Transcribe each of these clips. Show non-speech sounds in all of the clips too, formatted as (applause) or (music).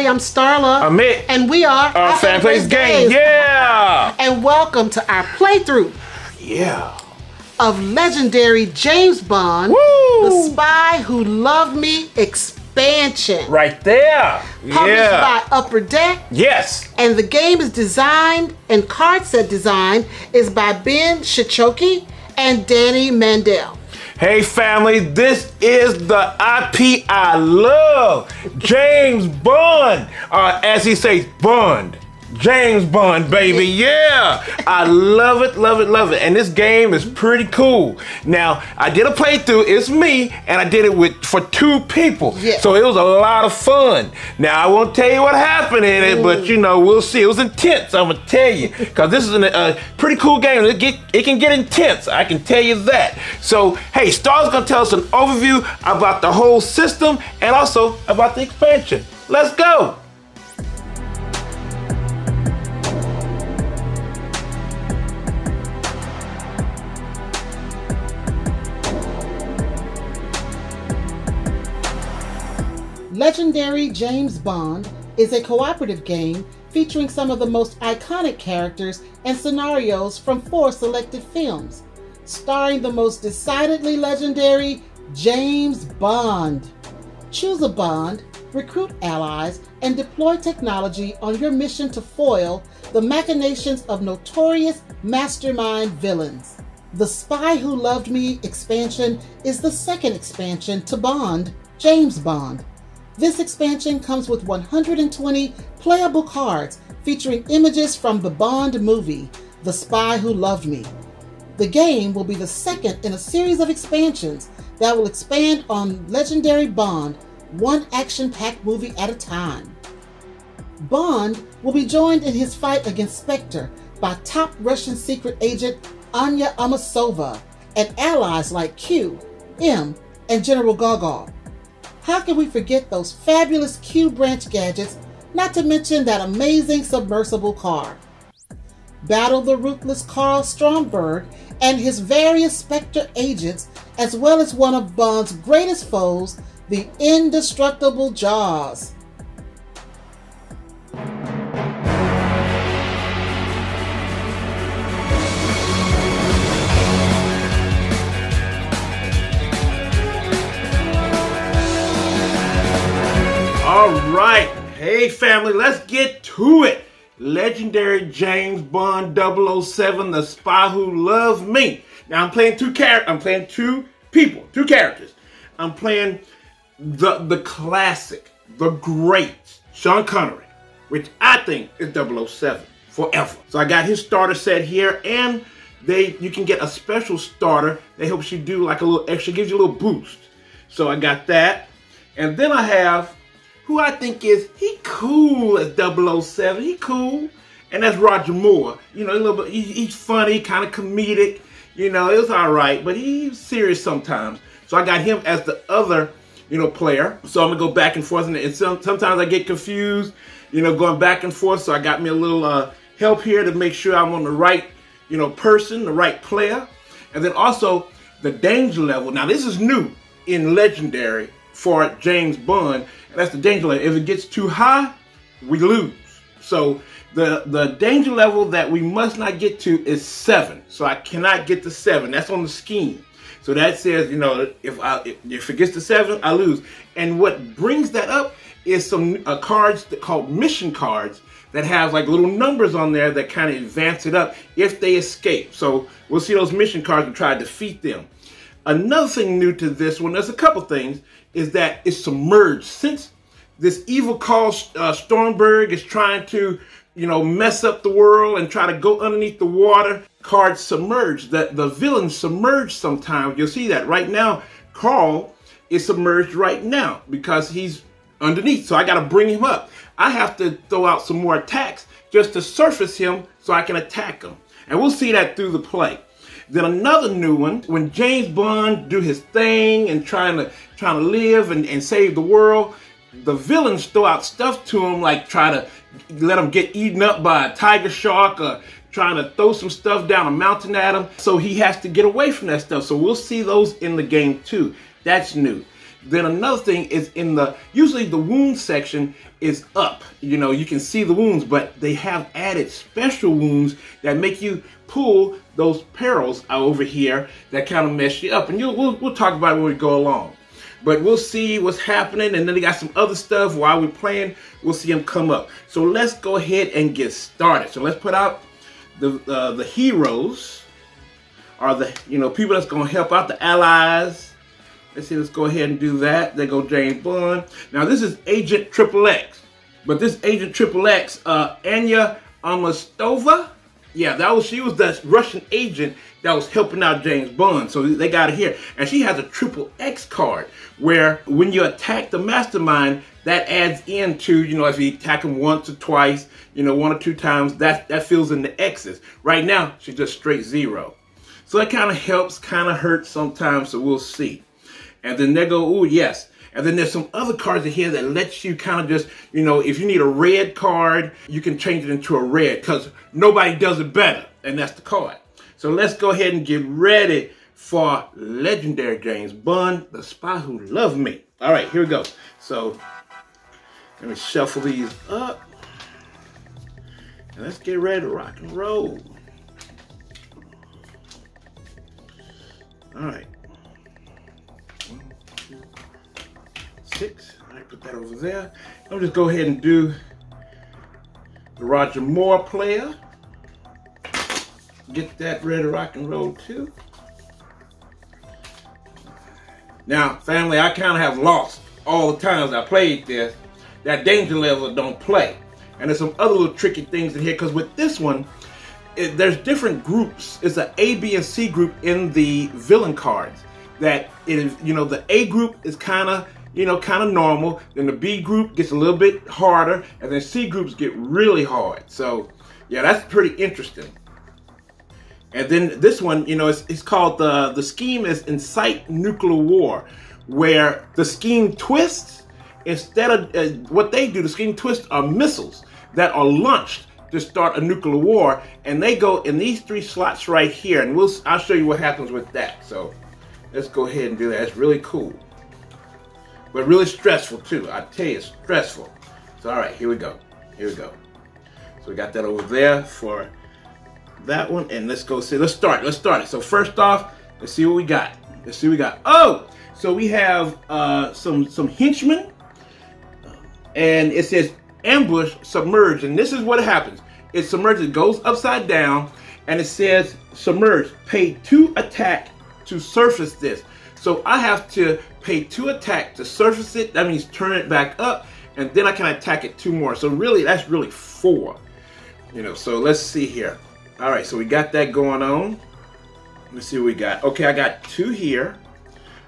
everybody. I'm Starla. I'm Mick. And we are Our Fan Plays Game. Yeah. And welcome to our playthrough Yeah. of legendary James Bond, Woo! The Spy Who Loved Me expansion. Right there. Published yeah. by Upper Deck. yes. And the game is designed and card set design is by Ben Cichoski and Danny Mandel. Hey family, this is the IP I love, James Bond. Uh, as he says, Bond. James Bond, baby, yeah! I love it, love it, love it. And this game is pretty cool. Now, I did a playthrough, it's me, and I did it with for two people. Yeah. So it was a lot of fun. Now, I won't tell you what happened in it, but you know, we'll see. It was intense, I'm gonna tell you. Because this is a uh, pretty cool game. It, get, it can get intense, I can tell you that. So, hey, Star's gonna tell us an overview about the whole system and also about the expansion. Let's go! Legendary James Bond is a cooperative game featuring some of the most iconic characters and scenarios from four selected films, starring the most decidedly legendary James Bond. Choose a Bond, recruit allies, and deploy technology on your mission to foil the machinations of notorious mastermind villains. The Spy Who Loved Me expansion is the second expansion to Bond, James Bond. This expansion comes with 120 playable cards featuring images from the Bond movie, The Spy Who Loved Me. The game will be the second in a series of expansions that will expand on legendary Bond, one action packed movie at a time. Bond will be joined in his fight against Spectre by top Russian secret agent Anya Amasova and allies like Q, M, and General Gogol. How can we forget those fabulous Q branch gadgets, not to mention that amazing submersible car? Battle the ruthless Karl Stromberg and his various Spectre agents, as well as one of Bond's greatest foes, the indestructible Jaws. All right. Hey, family, let's get to it. Legendary James Bond 007, The Spy Who Loves Me. Now, I'm playing two characters. I'm playing two people, two characters. I'm playing the, the classic, the great Sean Connery, which I think is 007 forever. So I got his starter set here, and they you can get a special starter that helps you do like a little extra, gives you a little boost. So I got that. And then I have who I think is he cool as 007. He cool. And that's Roger Moore. You know, a little bit he, he's funny, kind of comedic. You know, it's all right, but he's serious sometimes. So I got him as the other, you know, player. So I'm gonna go back and forth, and, and some, sometimes I get confused, you know, going back and forth. So I got me a little uh, help here to make sure I'm on the right, you know, person, the right player, and then also the danger level. Now this is new in Legendary for James Bond. That's the danger level. If it gets too high, we lose. So the the danger level that we must not get to is seven. So I cannot get to seven. That's on the scheme. So that says, you know, if I if, if it gets to seven, I lose. And what brings that up is some uh, cards that called mission cards that have like little numbers on there that kind of advance it up if they escape. So we'll see those mission cards and try to defeat them. Another thing new to this one, there's a couple things, is that it's submerged. Since this evil called uh, Stromberg is trying to, you know, mess up the world and try to go underneath the water, cards submerged. The, the villain submerged sometimes. You'll see that right now. Karl is submerged right now because he's underneath. So I got to bring him up. I have to throw out some more attacks just to surface him so I can attack him. And we'll see that through the play. Then another new one, when James Bond do his thing and trying to trying to live and, and save the world, the villains throw out stuff to him like try to let him get eaten up by a tiger shark or trying to throw some stuff down a mountain at him. So he has to get away from that stuff. So we'll see those in the game too. That's new. Then another thing is in the, usually the wound section is up. You know, you can see the wounds, but they have added special wounds that make you pull those perils are over here that kind of mess you up. And you'll, we'll, we'll talk about it when we go along. But we'll see what's happening, and then they got some other stuff while we're playing. We'll see them come up. So let's go ahead and get started. So let's put out the uh, the heroes, are the you know people that's gonna help out the allies. Let's see. Let's go ahead and do that. There go James Bond. Now this is Agent Triple X, but this Agent Triple X, uh, Anya Amasova. Yeah, that was she was the Russian agent that was helping out James Bond. So they got it here. And she has a triple X card where when you attack the mastermind, that adds into, you know, if you attack him once or twice, you know, one or two times, that, that fills in the X's. Right now, she's just straight zero. So that kind of helps, kind of hurts sometimes, so we'll see. And then they go, oh, yes. And then there's some other cards in here that lets you kind of just, you know, if you need a red card, you can change it into a red because nobody does it better. And that's the card. So let's go ahead and get ready for legendary James Bond, the spy who loved me. All right, here we go. So let me shuffle these up. And let's get ready to rock and roll. All right. One, two, six. Right, put that over there. I'll just go ahead and do the Roger Moore player get that ready to rock and roll too. Now, family, I kind of have lost all the times I played this. That danger level don't play. And there's some other little tricky things in here because with this one, it, there's different groups. It's an A, B, and C group in the villain cards. That is, you know, the A group is kind of, you know, kind of normal. Then the B group gets a little bit harder, and then C groups get really hard. So, yeah, that's pretty interesting. And then this one, you know, it's, it's called the, the scheme is incite nuclear war, where the scheme twists, instead of uh, what they do, the scheme twists are missiles that are launched to start a nuclear war. And they go in these three slots right here. And we'll, I'll show you what happens with that. So let's go ahead and do that. It's really cool. But really stressful too. I tell you, stressful. So all right, here we go. Here we go. So we got that over there for that one, and let's go see. Let's start. Let's start it. So first off, let's see what we got. Let's see what we got. Oh, so we have uh, some some henchmen, and it says ambush submerge, and this is what happens. It submerges, it goes upside down, and it says submerge. Pay two attack to surface this. So I have to pay two attack to surface it. That means turn it back up, and then I can attack it two more. So really, that's really four. You know, so let's see here. All right, so we got that going on. Let's see what we got. Okay, I got two here.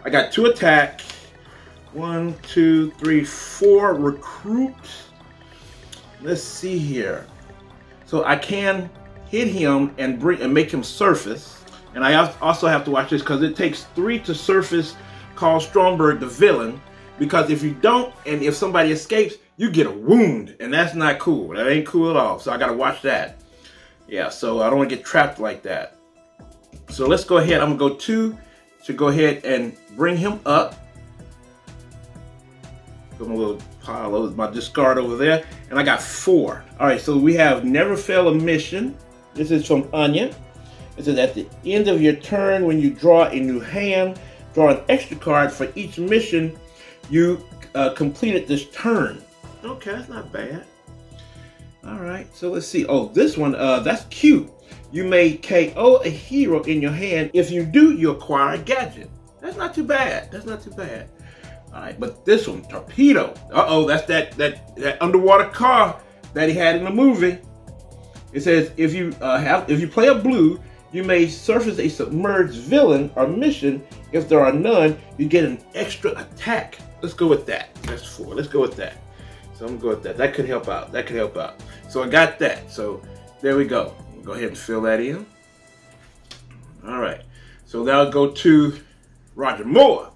I got two attack. One, two, three, four. Recruit. Let's see here. So I can hit him and bring and make him surface. And I also have to watch this because it takes three to surface Karl Stromberg, the villain. Because if you don't, and if somebody escapes, you get a wound. And that's not cool. That ain't cool at all. So I got to watch that. Yeah, so I don't want to get trapped like that. So let's go ahead. I'm going to go two to go ahead and bring him up. Put my little pile of my discard over there. And I got four. All right, so we have Never Fail a Mission. This is from Anya. It says at the end of your turn, when you draw a new hand, draw an extra card for each mission you uh, completed this turn. Okay, that's not bad. All right, so let's see. Oh, this one, uh, that's cute. You may KO a hero in your hand. If you do, you acquire a gadget. That's not too bad. That's not too bad. All right, but this one, Torpedo. Uh-oh, that's that, that, that underwater car that he had in the movie. It says, if you uh, have, if you play a blue, you may surface a submerged villain or mission. If there are none, you get an extra attack. Let's go with that. That's four. Let's go with that. So I'm gonna go with that. That could help out. That could help out. So I got that. So there we go. Go ahead and fill that in. All right. So that'll go to Roger Moore.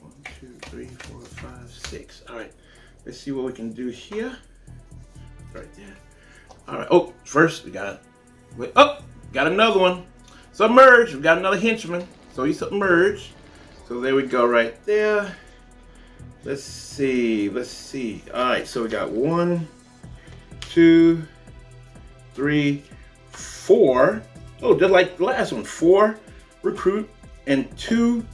One, two, three, four, five, six. All right. Let's see what we can do here. Right there. All right. Oh, first we got wait. Oh, got another one. Submerge. We got another henchman. So he submerged. So there we go right there. let's see, let's see. All right, so we got one, two, three, four. Oh, just like the last one, four recruit and two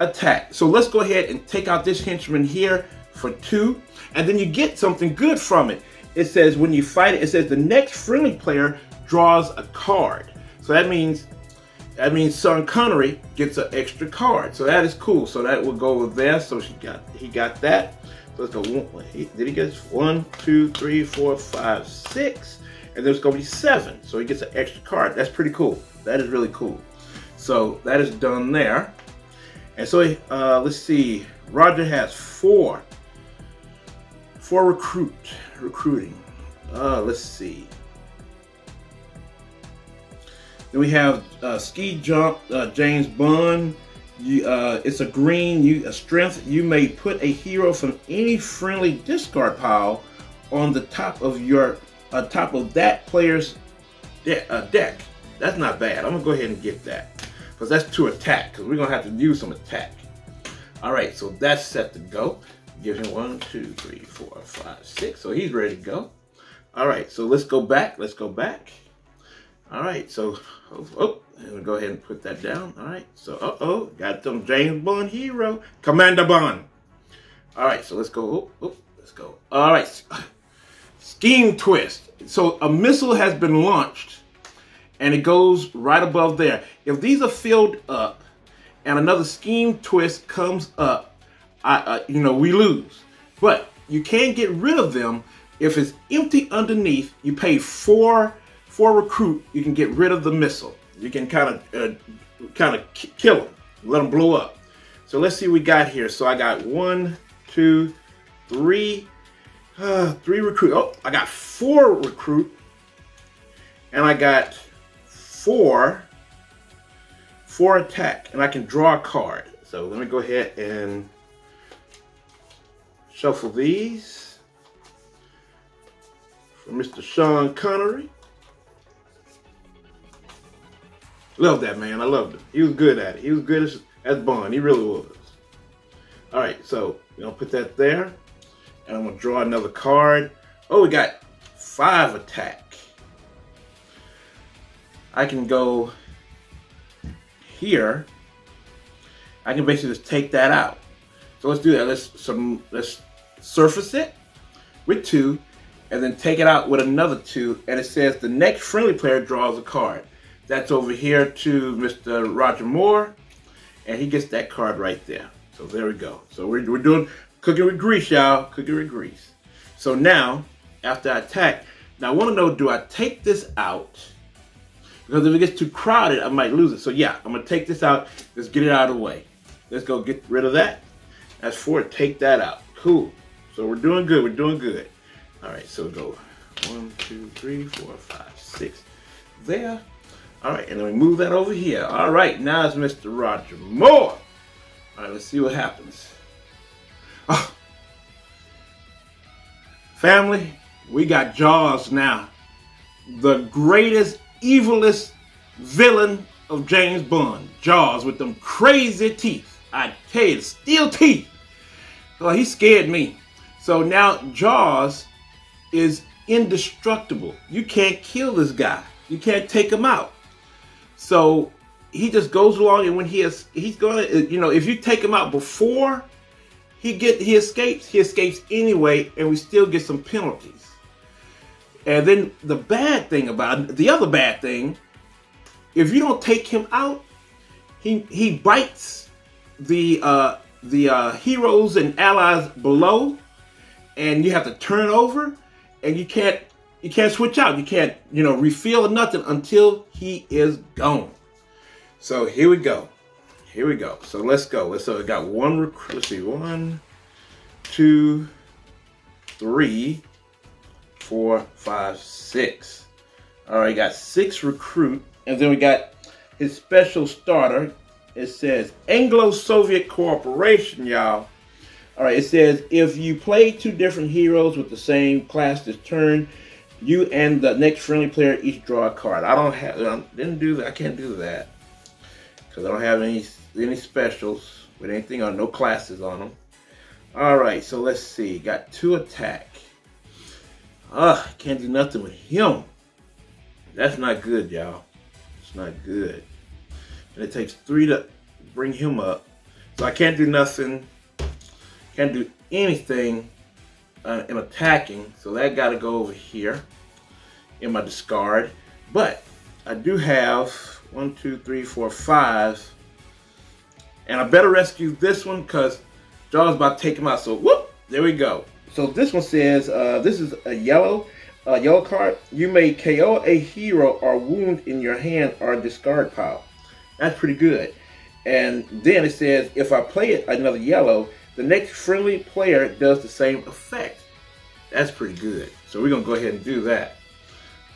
attack. So let's go ahead and take out this henchman here for two, and then you get something good from it. It says when you fight it, it says the next friendly player draws a card. So that means that means Sean Connery gets an extra card. So that is cool. So that will go over there. So she got he got that. So let's go. One, did he get one, two, three, four, five, six, and there's gonna be seven. So he gets an extra card. That's pretty cool. That is really cool. So that is done there. And so uh, let's see. Roger has four. Four recruit recruiting. Uh, let's see. Then we have uh, ski jump, uh, James Bond. You, uh, it's a green, you a strength. You may put a hero from any friendly discard pile on the top of your uh, top of that player's de uh, deck. That's not bad. I'm gonna go ahead and get that because that's to attack. Because we're gonna have to use some attack. All right, so that's set to go. Give him one, two, three, four, five, six. So he's ready to go. All right, so let's go back. Let's go back. All right, so, oh, oh and go ahead and put that down. All right, so, uh-oh, got some James Bond hero, Commander Bond. All right, so let's go, oh, oh, let's go. All right, scheme twist. So a missile has been launched, and it goes right above there. If these are filled up, and another scheme twist comes up, I, uh, you know, we lose. But you can get rid of them if it's empty underneath. You pay four for recruit, you can get rid of the missile. You can kind of uh, kind of kill them, let them blow up. So let's see what we got here. So I got one, two, three, uh, three recruit. Oh, I got four recruit, and I got four, four attack, and I can draw a card. So let me go ahead and shuffle these for Mr. Sean Connery. Love that man. I loved him. He was good at it. He was good as, as Bond. He really was. All right, so you know, put that there, and I'm gonna draw another card. Oh, we got five attack. I can go here. I can basically just take that out. So let's do that. Let's some let's surface it with two, and then take it out with another two, and it says the next friendly player draws a card. That's over here to Mr. Roger Moore, and he gets that card right there. So there we go. So we're, we're doing cooking with grease, y'all. Cooking with grease. So now, after I attack, now I want to know, do I take this out? Because if it gets too crowded, I might lose it. So yeah, I'm going to take this out. Let's get it out of the way. Let's go get rid of that. For it, take that out. Cool. So we're doing good. We're doing good. All right, so go one, two, three, four, five, six. There. All right, and then we move that over here. All right, now it's Mr. Roger Moore. All right, let's see what happens. Oh. Family, we got Jaws now. The greatest, evilest villain of James Bond. Jaws with them crazy teeth. I tell you, steel teeth. Oh, he scared me. So now Jaws is indestructible. You can't kill this guy. You can't take him out. So he just goes along, and when he is, he's gonna, you know, if you take him out before he get he escapes, he escapes anyway, and we still get some penalties. And then the bad thing about the other bad thing, if you don't take him out, he he bites the uh, the uh, heroes and allies below, and you have to turn over, and you can't you can't switch out. You can't, you know, refill or nothing until he is gone. So here we go. Here we go. So let's go. Let's so we got one recruit. let's see, one, two, three, four, five, six. All right, got six recruit, and then we got his special starter. It says Anglo-Soviet cooperation, y'all. All right, it says if you play two different heroes with the same class this turn, you and the next friendly player each draw a card. I don't have, I didn't do that. I can't do that because I don't have any any specials with anything on, no classes on them. All right, so let's see. Got two attack. Ugh, can't do nothing with him. That's not good, y'all. It's not good. And it takes three to bring him up. So I can't do nothing. Can't do anything uh, in attacking. So that got to go over here in my discard. But I do have one, two, three, four, five. And I better rescue this one because Jaws about to take him out. So whoop, there we go. So this one says, uh, this is a yellow, uh, yellow card. You may KO a hero or wound in your hand or discard pile. That's pretty good. And then it says, if I play it another yellow, the next friendly player does the same effect. That's pretty good. So we're gonna go ahead and do that.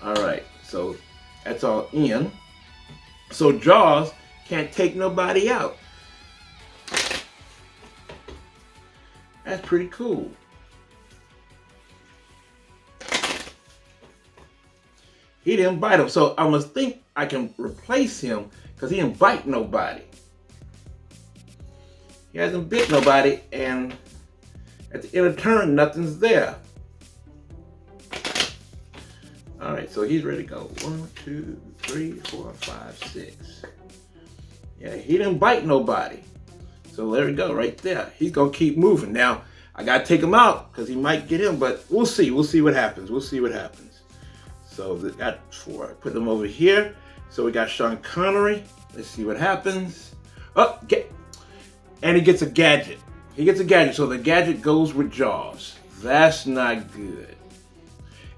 All right, so that's all in. So Jaws can't take nobody out. That's pretty cool. He didn't bite him. So I must think I can replace him because he didn't bite nobody. He hasn't bit nobody and at the end of turn, nothing's there. All right, so he's ready to go. One, two, three, four, five, six. Yeah, he didn't bite nobody. So there we go, right there. He's gonna keep moving. Now, I gotta take him out because he might get him, but we'll see. We'll see what happens. We'll see what happens. So got four. Put them over here. So we got Sean Connery. Let's see what happens. Oh, get, and he gets a gadget. He gets a gadget. So the gadget goes with Jaws. That's not good.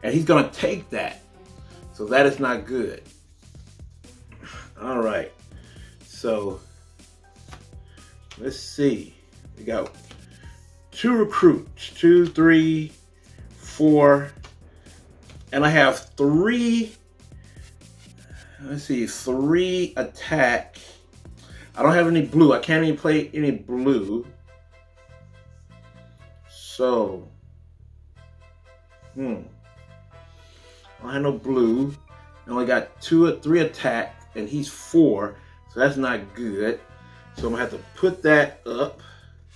And he's gonna take that. So that is not good. All right. So let's see. We got two recruits, two, three, four, and I have three, let's see, three attack. I don't have any blue. I can't even play any blue. So, hmm. I don't have no blue. I only got two or three attack, and he's four, so that's not good. So I'm gonna have to put that up.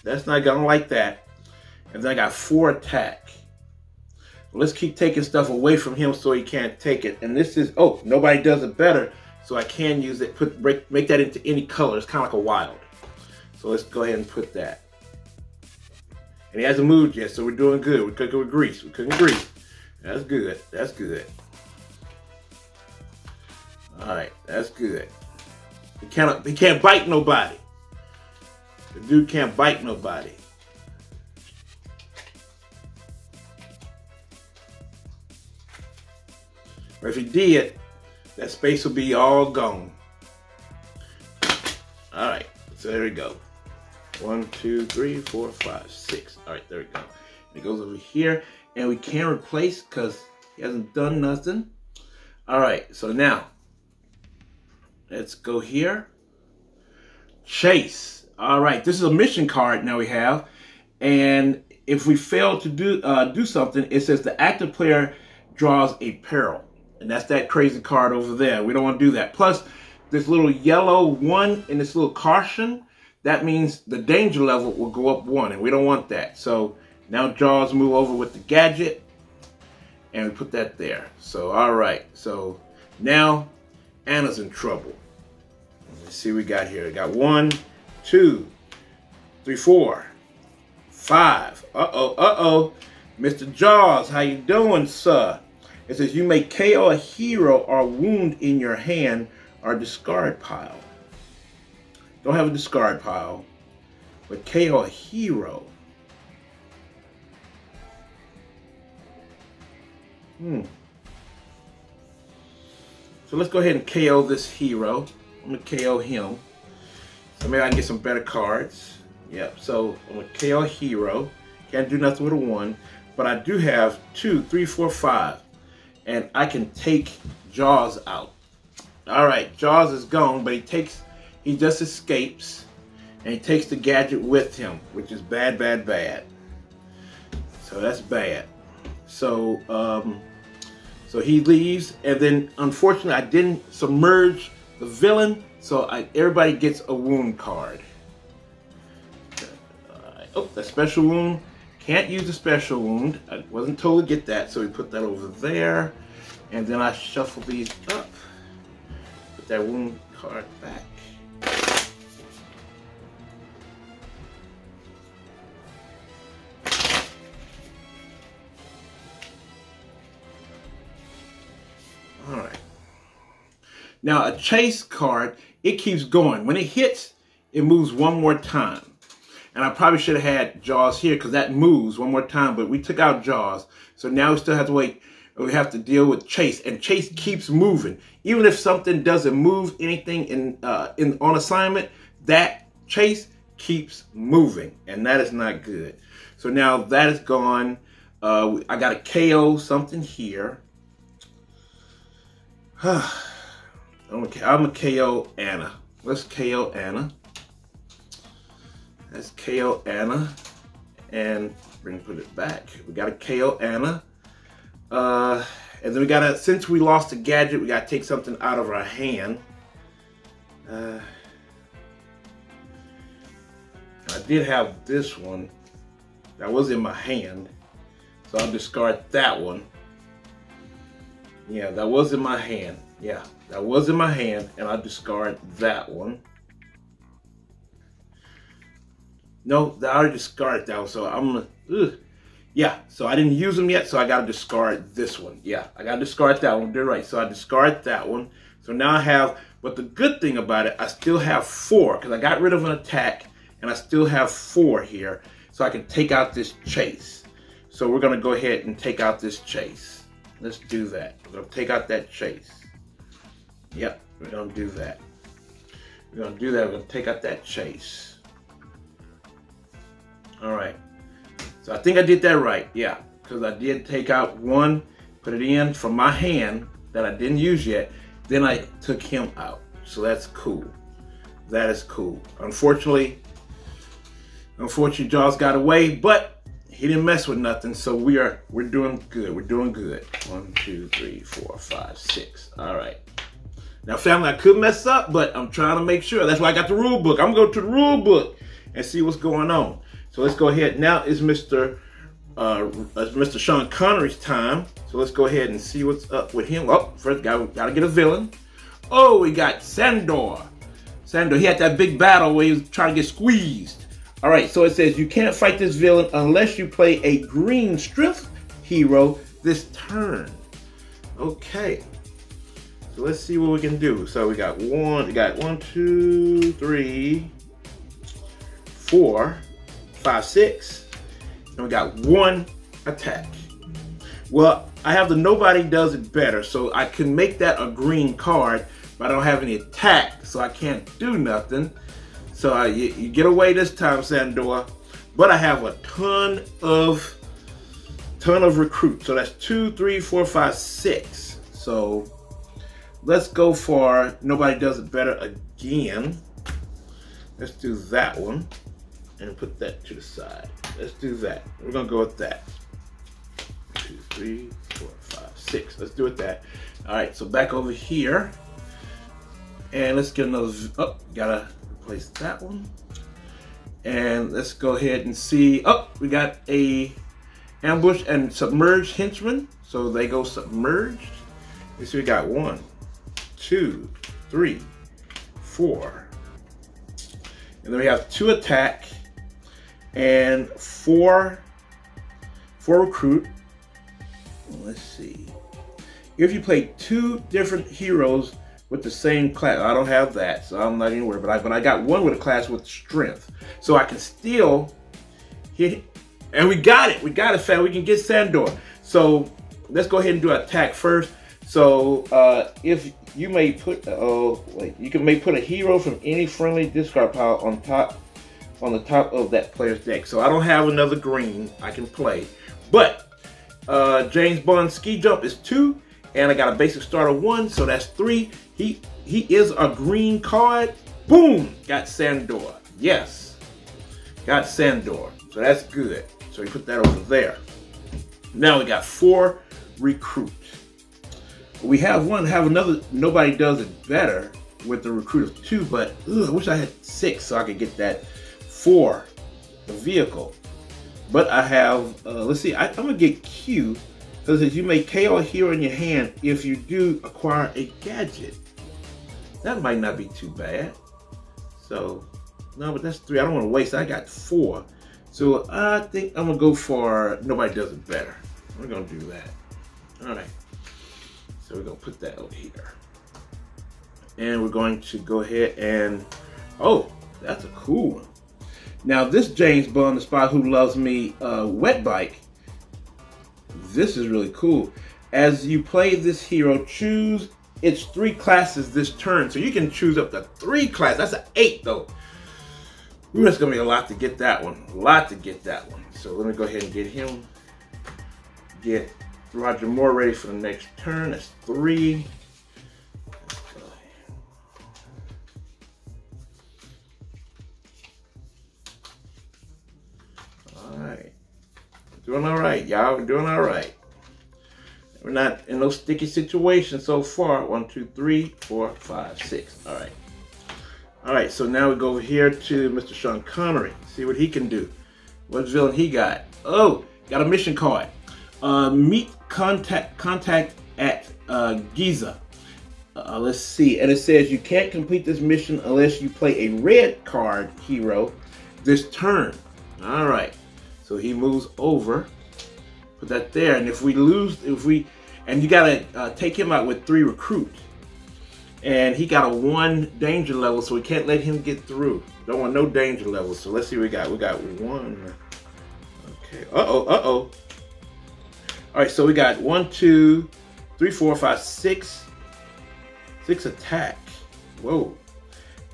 That's not gonna like that. And then I got four attack. Let's keep taking stuff away from him so he can't take it. And this is, oh, nobody does it better. So I can use it, put break, make that into any color. It's kind of like a wild. So let's go ahead and put that. And he hasn't moved yet, so we're doing good. We're cooking with grease. We're cooking grease. That's good. That's good. All right, that's good. He can't, he can't bite nobody. The dude can't bite nobody. Or if he did, that space will be all gone. All right, so there we go. One, two, three, four, five, six. All right, there we go. It goes over here, and we can't replace because he hasn't done nothing. All right, so now let's go here. Chase. All right, this is a mission card now we have, and if we fail to do uh, do something, it says the active player draws a peril. And that's that crazy card over there. We don't want to do that. Plus, this little yellow one and this little caution, that means the danger level will go up one, and we don't want that. So now Jaws move over with the gadget, and we put that there. So, all right. So now Anna's in trouble. Let's see we got here. We got one, two, three, four, five. Uh-oh, uh-oh. Mr. Jaws, how you doing, sir? It says you may KO a hero or wound in your hand or discard pile. Don't have a discard pile, but KO a hero. Hmm. So let's go ahead and KO this hero. I'm gonna KO him. So maybe I can get some better cards. Yep, so I'm gonna KO hero. Can't do nothing with a one, but I do have two, three, four, five and I can take Jaws out. All right, Jaws is gone, but he takes, he just escapes, and he takes the gadget with him, which is bad, bad, bad. So that's bad. So, um, so he leaves, and then unfortunately, I didn't submerge the villain, so I, everybody gets a wound card. Oh, the special wound. Can't use a special wound. I wasn't told to get that, so we put that over there. And then I shuffle these up. Put that wound card back. All right. Now a chase card, it keeps going. When it hits, it moves one more time. And I probably should have had Jaws here because that moves one more time, but we took out Jaws. So now we still have to wait. We have to deal with Chase, and Chase keeps moving. Even if something doesn't move anything in uh, in on assignment, that Chase keeps moving, and that is not good. So now that is gone. Uh, I got a KO something here. (sighs) I'm a, I'm a KO Anna. Let's KO Anna. That's KO Anna. And bring put it back. We got a KO Anna. Uh, and then we gotta, since we lost a gadget, we gotta take something out of our hand. Uh, I did have this one that was in my hand. So I'll discard that one. Yeah, that was in my hand. Yeah, that was in my hand, and I discard that one. No, I already discarded that one, so I'm gonna, ugh. yeah, so I didn't use them yet, so I gotta discard this one. Yeah, I gotta discard that one, they're right, so I discard that one. So now I have, but the good thing about it, I still have four, because I got rid of an attack, and I still have four here, so I can take out this chase. So we're gonna go ahead and take out this chase. Let's do that. We're gonna take out that chase. Yep, we're gonna do that. We're gonna do that. We're gonna take out that chase. All right. So I think I did that right. Yeah, because I did take out one, put it in from my hand that I didn't use yet. Then I took him out. So that's cool. That is cool. Unfortunately, unfortunately, Jaws got away, but he didn't mess with nothing, so we are we're doing good. We're doing good. One, two, three, four, five, six. All right. Now, family, I could mess up, but I'm trying to make sure. That's why I got the rule book. I'm going to go to the rule book and see what's going on. So let's go ahead. Now is Mr. Uh, Mr. Sean Connery's time. So let's go ahead and see what's up with him. Oh, first, got gotta get a villain. Oh, we got Sandor. Sandor, he had that big battle where he was trying to get squeezed. All right, so it says you can't fight this villain unless you play a green strength hero this turn. Okay. So let's see what we can do. So we got one, we got one, two, three, four, five, six, and we got one attack. Well, I have the nobody does it better, so I can make that a green card, but I don't have any attack, so I can't do nothing. So uh, you, you, get away this time, Sandor. But I have a ton of ton of recruits. So that's two, three, four, five, six. So let's go for nobody does it better again. Let's do that one and put that to the side. Let's do that. We're gonna go with that. Two, three, four, five, six. Let's do it that. All right, so back over here. And let's get another, oh, gotta replace that one. And let's go ahead and see, oh, we got a ambush and submerged henchman. So they go submerged. Let's see we got one, two, three, four. And then we have two attack and four, four recruit. Let's see. If you play two different heroes with the same class. I don't have that, so I'm not anywhere. But I but I got one with a class with strength, so I can still hit. And we got it. We got it, fam. We can get Sandor. So let's go ahead and do attack first. So uh, if you may put oh wait, you can may put a hero from any friendly discard pile on top on the top of that player's deck. So I don't have another green I can play, but uh, James Bond ski jump is two, and I got a basic starter one, so that's three. He he is a green card. Boom! Got Sandor. Yes. Got Sandor. So that's good. So we put that over there. Now we got four recruits. We have one, have another, nobody does it better with the recruit of two, but ugh, I wish I had six so I could get that four. the vehicle. But I have, uh, let's see, I, am gonna get Q because you may KO a hero in your hand if you do acquire a gadget. That might not be too bad. So, no, but that's three. I don't want to waste. I got four. So I think I'm gonna go for nobody does it better. We're gonna do that. All right. So we're gonna put that over here. And we're going to go ahead and, oh, that's a cool one. Now this James Bond, the spy who loves me, uh, wet bike. This is really cool. As you play this hero, choose its three classes this turn. So you can choose up to three classes. That's an eight though. Ooh, that's gonna be a lot to get that one. A lot to get that one. So let me go ahead and get him. Get Roger Moore ready for the next turn. That's three. Doing all right, y'all. We're doing all right. We're not in no sticky situation so far. One, two, three, four, five, six. All right. All right, so now we go over here to Mr. Sean Connery. See what he can do. What villain he got? Oh, got a mission card. Uh, meet contact contact at uh, Giza. Uh, let's see, and it says you can't complete this mission unless you play a red card hero this turn. All right, so he moves over. Put that there, and if we lose, if we, and you gotta uh, take him out with three recruits and he got a one danger level, so we can't let him get through. Don't want no danger level. So let's see what we got. We got one. Okay. Uh-oh, uh-oh. All right, so we got one, two, three, four, five, six. Six attack. Whoa.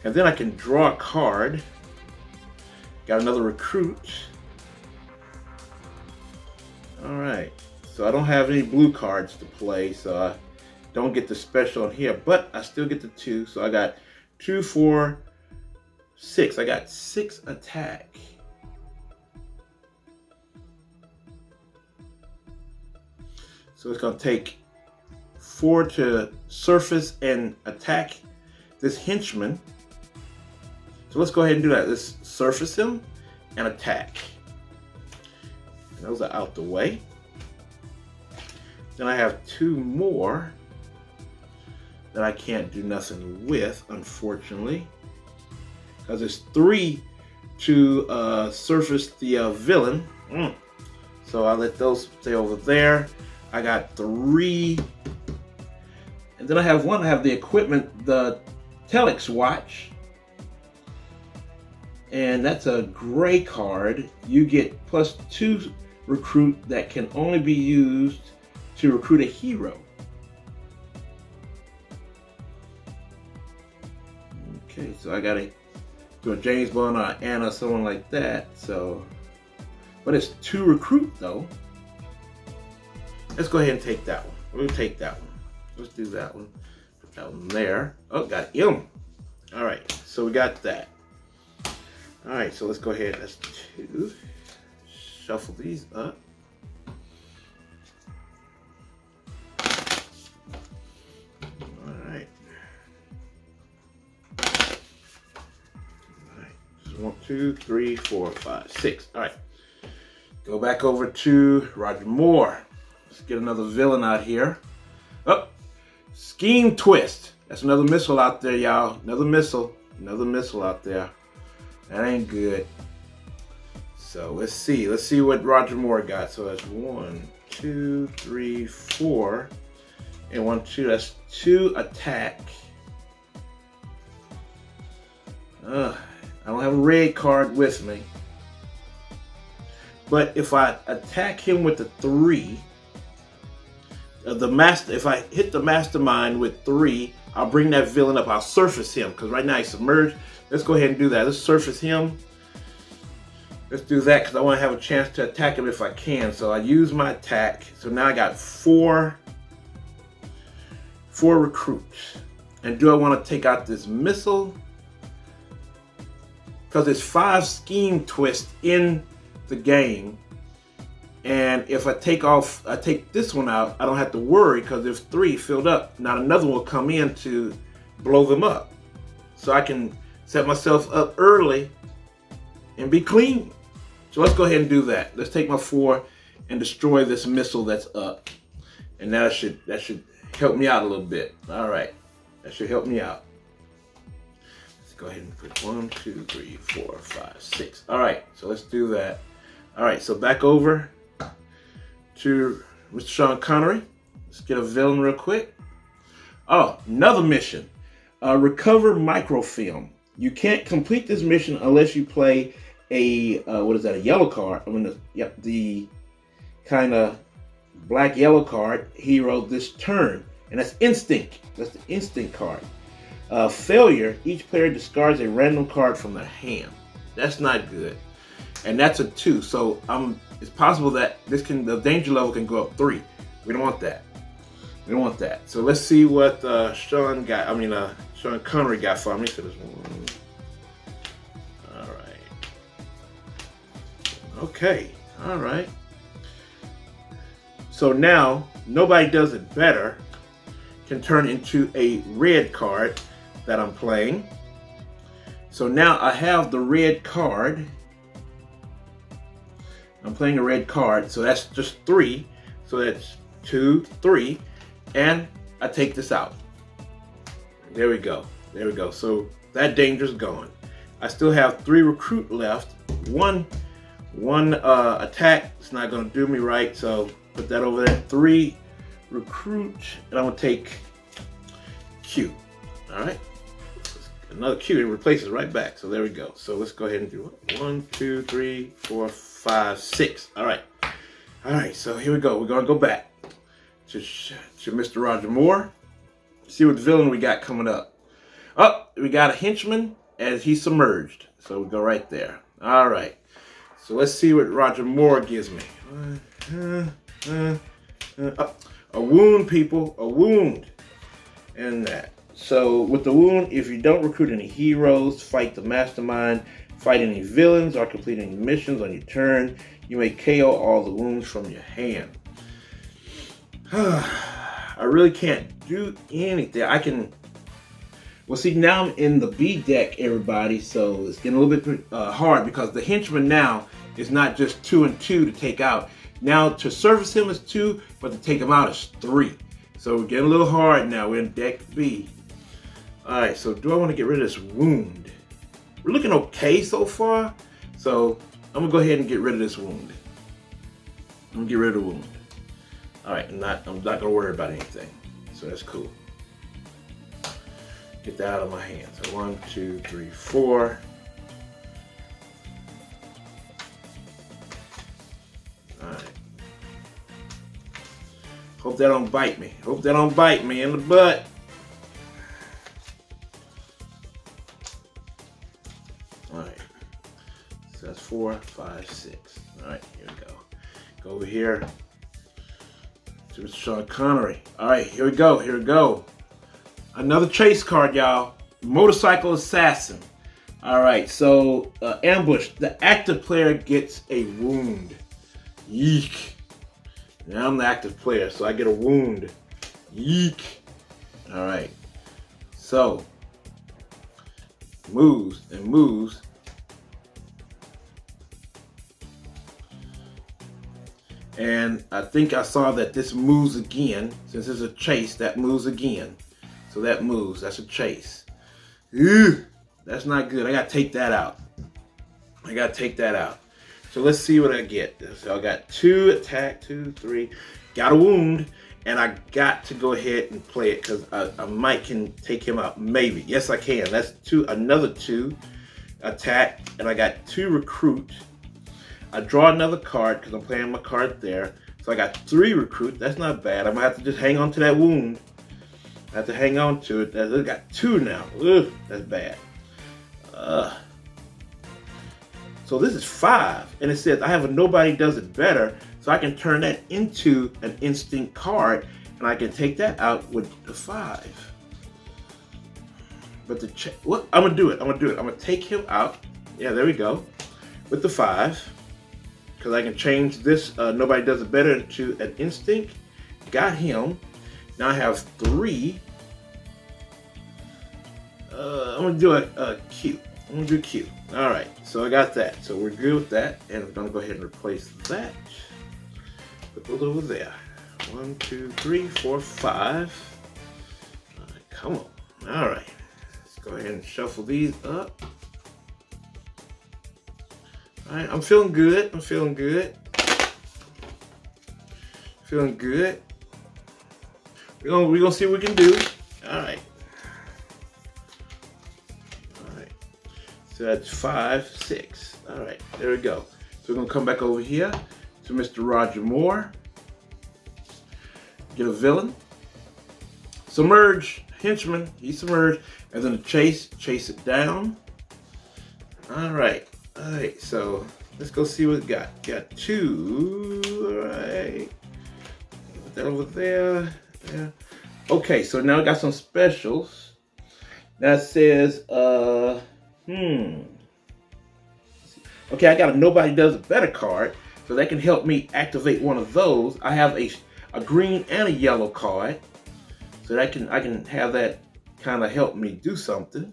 And then I can draw a card. Got another recruit. All right. So I don't have any blue cards to play, so I don't get the special on here, but I still get the two. So I got two, four, six. I got six attack. So it's gonna take four to surface and attack this henchman. So let's go ahead and do that. Let's surface him and attack. Those are out the way. Then I have two more that I can't do nothing with, unfortunately. Because it's three to uh, surface the uh, villain. Mm. So I let those stay over there. I got three. And then I have one, I have the equipment, the Telex watch. And that's a gray card. You get plus two recruit that can only be used to recruit a hero. Okay, so I gotta do a James Bond or Anna, someone like that. So, but it's two recruit though. Let's go ahead and take that one. We'll take that one. Let's do that one. Put that one there. Oh, got him. All right, so we got that. All right, so let's go ahead. That's two. Shuffle these up. One, two, three, four, five, six. All right. Go back over to Roger Moore. Let's get another villain out here. Oh, Scheme Twist. That's another missile out there, y'all. Another missile. Another missile out there. That ain't good. So let's see. Let's see what Roger Moore got. So that's one, two, three, four. And one, two. That's two attack. I don't have a red card with me. But if I attack him with the three, uh, the master, if I hit the mastermind with three, I'll bring that villain up. I'll surface him because right now he's submerged. Let's go ahead and do that. Let's surface him. Let's do that because I want to have a chance to attack him if I can. So I use my attack. So now I got four, four recruits. And do I want to take out this missile? because there's five scheme twists in the game. And if I take off, I take this one out, I don't have to worry because there's three filled up. Not another one will come in to blow them up. So I can set myself up early and be clean. So let's go ahead and do that. Let's take my four and destroy this missile that's up. And that should that should help me out a little bit. All right, that should help me out. Let's go ahead and put one, two, three, four, five, six. All right, so let's do that. All right, so back over to Mr. Sean Connery. Let's get a villain real quick. Oh, another mission. Uh, recover microfilm. You can't complete this mission unless you play a uh, what is that? A yellow card. I mean, the, yep, the kind of black yellow card hero this turn, and that's instinct. That's the instinct card. Uh, failure. Each player discards a random card from their hand. That's not good, and that's a two. So um, it's possible that this can the danger level can go up three. We don't want that. We don't want that. So let's see what uh, Sean got. I mean, uh, Sean Connery got for me. So this one. Okay. All right. So now, nobody does it better can turn into a red card that I'm playing. So now I have the red card. I'm playing a red card, so that's just three. So that's two, three, and I take this out. There we go. There we go. So that danger's gone. I still have three recruit left. One, one uh, attack is not to do me right, so put that over there. Three recruit, and I'm to take Q. All right. Another Q, it replaces right back. So there we go. So let's go ahead and do it. One, two, three, four, five, six. All right. All right, so here we go. We're to go back to, to Mr. Roger Moore. See what villain we got coming up. Oh, we got a henchman as he submerged. So we go right there. All right. So let's see what Roger Moore gives me. A wound, people. A wound. And that. So with the wound, if you don't recruit any heroes, fight the mastermind, fight any villains, or complete any missions on your turn, you may KO all the wounds from your hand. (sighs) I really can't do anything. I can. Well, see, now I'm in the B deck, everybody, so it's getting a little bit uh, hard because the henchman now is not just two and two to take out. Now to service him is two, but to take him out is three. So we're getting a little hard now. We're in deck B. All right, so do I want to get rid of this wound? We're looking okay so far. So I'm gonna go ahead and get rid of this wound. I'm gonna get rid of the wound. All right, I'm not, I'm not gonna worry about anything. So that's cool. Get that out of my hands. So one, two, three, four. Hope that don't bite me. Hope that don't bite me in the butt. All right. So that's four, five, six. All right, here we go. Go over here to Mr. Sean Connery. All right, here we go. Here we go. Another chase card, y'all. Motorcycle Assassin. All right, so uh, ambush. The active player gets a wound. Yeek. Now I'm the active player, so I get a wound. Yeek. All right. So, moves and moves. And I think I saw that this moves again. Since it's a chase, that moves again. So that moves. That's a chase. Ew, that's not good. I got to take that out. I got to take that out. So let's see what I get. So I got two attack, two, three. Got a wound. And I got to go ahead and play it because I, I might can take him out. Maybe. Yes, I can. That's two. Another two attack. And I got two recruit. I draw another card because I'm playing my card there. So I got three recruit. That's not bad. I'm gonna have to just hang on to that wound. I have to hang on to it. I got two now. Ugh, that's bad. Uh, so this is five, and it says I have a nobody does it better, so I can turn that into an instinct card, and I can take that out with the five. But the check, what I'm gonna do it. I'm gonna do it. I'm gonna take him out. Yeah, there we go, with the five because I can change this uh, Nobody Does It Better into an Instinct. Got him. Now I have three. Uh, I'm to do a, a Q. I'm gonna do Q. All right, so I got that. So we're good with that. And I'm gonna go ahead and replace that. Put those over there. One, two, three, four, five. Come on. All right, let's go ahead and shuffle these up. All right, I'm feeling good. I'm feeling good. Feeling good. We're gonna, we're gonna see what we can do. All right. So that's five, six. All right, there we go. So we're gonna come back over here to Mr. Roger Moore. Get a villain. Submerge, henchman, he submerged. And then a chase, chase it down. All right, all right, so let's go see what we got. Got two, all right. Put that over there, yeah. Okay, so now I got some specials. That says, uh, hmm. Okay, I got a Nobody Does It Better card, so that can help me activate one of those. I have a, a green and a yellow card, so that can I can have that kind of help me do something.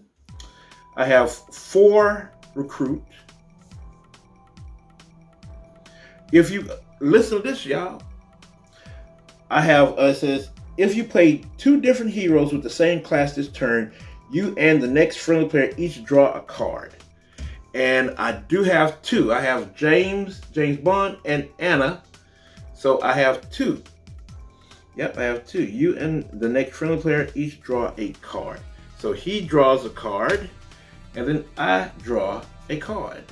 I have four recruit. If you listen to this, y'all, I have uh, says if you play two different heroes with the same class this turn, you and the next friendly player each draw a card. And I do have two. I have James, James Bond, and Anna. So I have two. Yep, I have two. You and the next friendly player each draw a card. So he draws a card, and then I draw a card.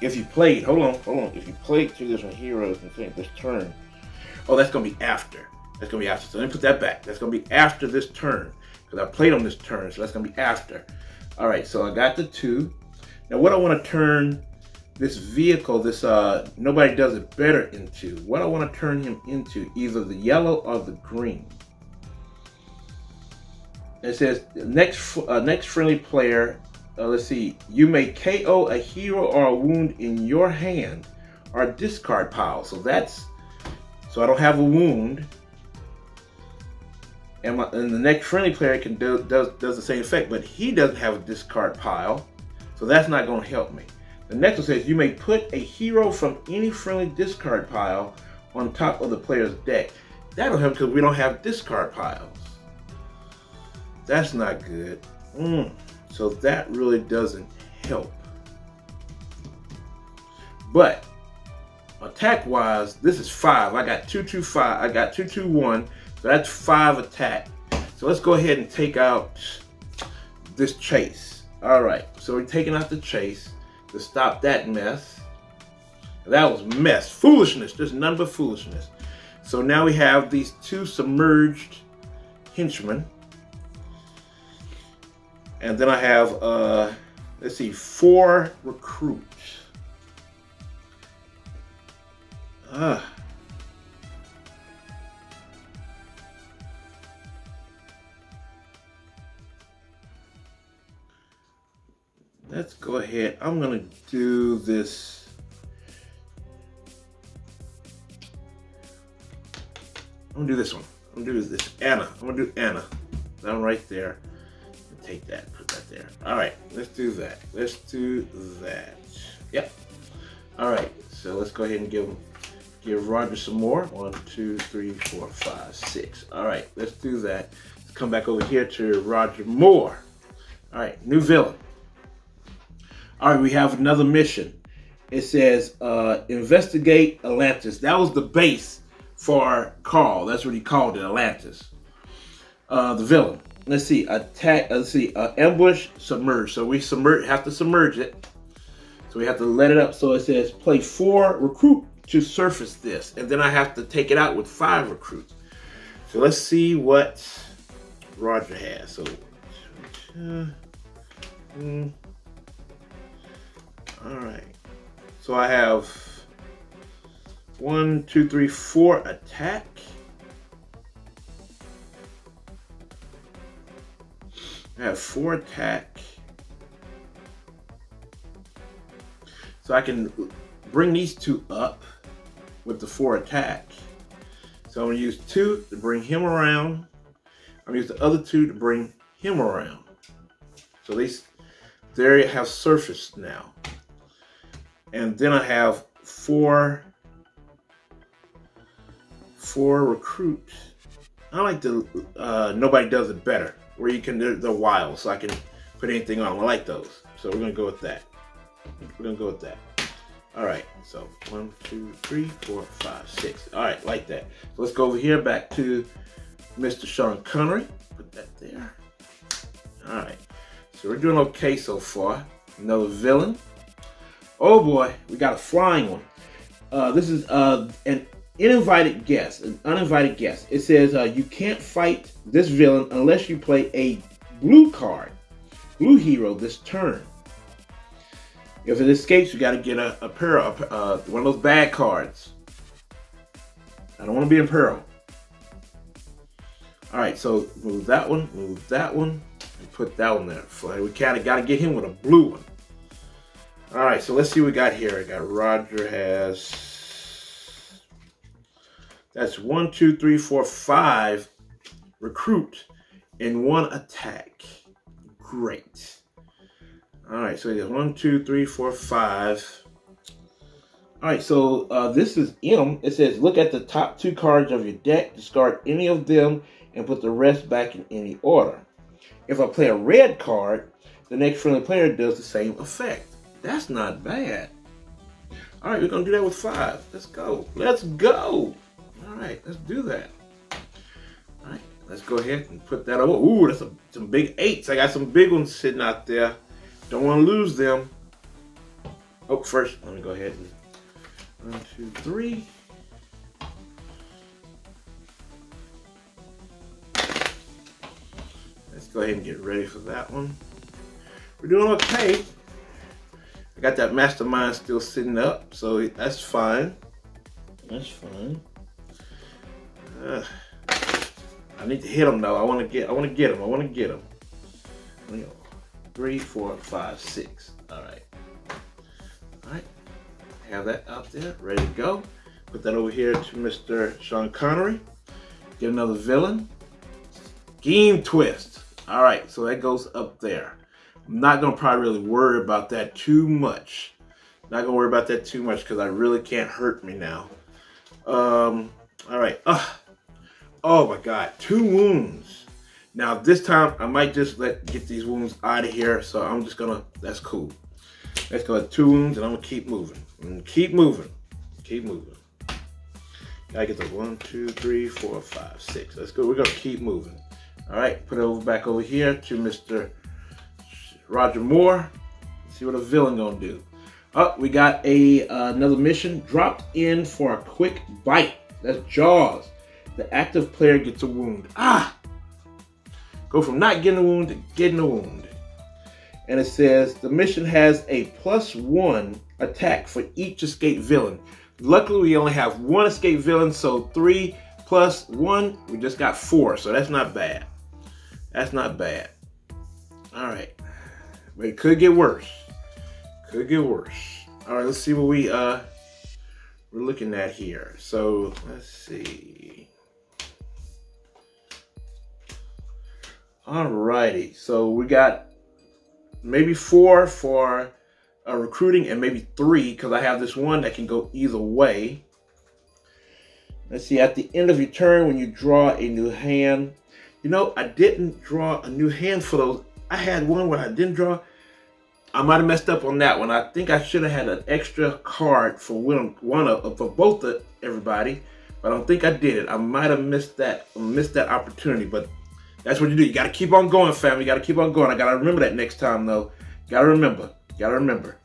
If you played, hold on, hold on. If you played two different heroes in this turn, oh, that's gonna be after. That's gonna be after. So let me put that back. That's gonna be after this turn because I played on this turn, so that's gonna be after. All right, so I got the two. Now, what I want to turn this vehicle, this uh, nobody does it better into. What I want to turn him into, either the yellow or the green. It says next uh, next friendly player. Uh, let's see. You may KO a hero or a wound in your hand or discard pile. So that's so I don't have a wound. And, my, and the next friendly player can do does does the same effect, but he doesn't have a discard pile, so that's not going to help me. The next one says you may put a hero from any friendly discard pile on top of the player's deck. That'll help because we don't have discard piles. That's not good. Mm. So that really doesn't help. But attack wise, this is five. I got two, two, five. I got two, two, one. So that's five attack. So let's go ahead and take out this chase. All right, so we're taking out the chase to stop that mess. That was mess, foolishness, just none but foolishness. So now we have these two submerged henchmen. And then I have, uh, let's see, four recruits. Ah. Let's go ahead. I'm gonna do this. I'm gonna do this one. I'm gonna do this Anna. I'm gonna do Anna. Down right there. Take that, put that there. All right, let's do that. Let's do that. Yep. All right, so let's go ahead and give give Roger some more. One, two, three, four, five, six. All right, let's do that. Let's come back over here to Roger Moore. All right, new villain. All right, we have another mission. It says uh, investigate Atlantis. That was the base for Karl. That's what he called it, Atlantis. Uh, the villain. Let's see, attack. Let's see, uh, ambush, submerge. So we submerge, have to submerge it. So we have to let it up. So it says play four recruit to surface this, and then I have to take it out with five recruits. So let's see what Roger has. So. Uh, mm, all right. So I have one, two, three, four attack. I have four attack. So I can bring these two up with the four attack. So I'm gonna use two to bring him around. I'm gonna use the other two to bring him around. So these they have surfaced now. And then I have four four recruits. I like the uh, nobody does it better, where you can do the wild, so I can put anything on. I like those, so we're gonna go with that. We're gonna go with that. All right, so one, two, three, four, five, six. All right, like that. So let's go over here back to Mr. Sean Connery. Put that there. All right, so we're doing okay so far. Another villain. Oh boy, we got a flying one. Uh, this is uh, an uninvited guest, an uninvited guest. It says uh, you can't fight this villain unless you play a blue card, blue hero this turn. If it escapes, you got to get a, a pair of uh, one of those bad cards. I don't want to be in peril. All right, so move that one, move that one, and put that one there. We kind of got to get him with a blue one. All right, so let's see what we got here. I got Roger has that's one, two, three, four, five recruit in one attack. Great. All right, so you got one, two, three, four, five. All right, so uh, this is M. It says, look at the top two cards of your deck, discard any of them, and put the rest back in any order. If I play a red card, the next friendly player does the same effect. That's not bad. All right, we're to do that with five. Let's go. Let's go. All right, let's do that. All right, let's go ahead and put that over. Ooh, that's a, some big eights. I got some big ones sitting out there. Don't want to lose them. Oh, first, let me go ahead and one, two, three. Let's go ahead and get ready for that one. We're doing okay. I got that mastermind still sitting up, so that's fine. That's fine. Uh, I need to hit him though. I want to get. I want to get him. I want to get him. Three, four, five, six. All right. All right. Have that out there, ready to go. Put that over here to Mr. Sean Connery. Get another villain. Game twist. All right, so that goes up there. I'm not gonna probably really worry about that too much. Not gonna worry about that too much because I really can't hurt me now. Um, all right. Uh, oh my God, two wounds. Now this time I might just let get these wounds out of here. So I'm just gonna, that's cool. Let's go two wounds and I'm gonna keep moving. Keep moving, keep moving. Gotta get the one, two, three, four, five, six. Let's go, we're gonna keep moving. All right, put it over back over here to Mr. Roger Moore. see what a villain gonna do. Oh, we got a uh, another mission dropped in for a quick bite. That's Jaws. The active player gets a wound. Ah! Go from not getting a wound to getting a wound. And it says the mission has a plus one attack for each escape villain. Luckily, we only have one escape villain, so three plus one, we just got four, so that's not bad. That's not bad. All right, but it could get worse. Could get worse. All right, let's see what we uh we're looking at here. So let's see. Alrighty, so we got maybe four for uh, recruiting and maybe three because I have this one that can go either way. Let's see, at the end of your turn when you draw a new hand, you know, I didn't draw a new hand for those. I had one where I didn't draw. I might have messed up on that one. I think I should have had an extra card for one, one of for both of everybody, but I don't think I did it. I might have missed that missed that opportunity, but that's what you do. You got to keep on going, family. You got to keep on going. I got to remember that next time, though. Got to remember. Got to remember.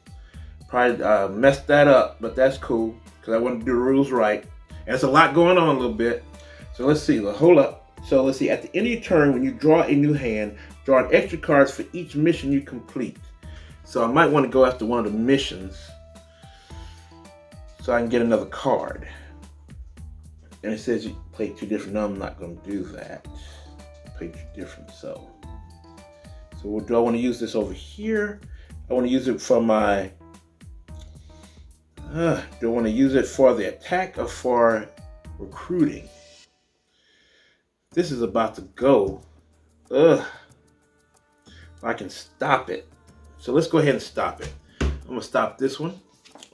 Probably uh, messed that up, but that's cool because I want to do the rules right. And it's a lot going on a little bit. So let's see. Hold up. So let's see. At the end of your turn, when you draw a new hand, draw an extra cards for each mission you complete. So I might want to go after one of the missions so I can get another card. And it says you play two different. No, I'm not going to do that Play two different. So, so do I want to use this over here? I want to use it for my, uh, do I want to use it for the attack or for recruiting? This is about to go. Ugh. I can stop it. So let's go ahead and stop it. I'm gonna stop this one.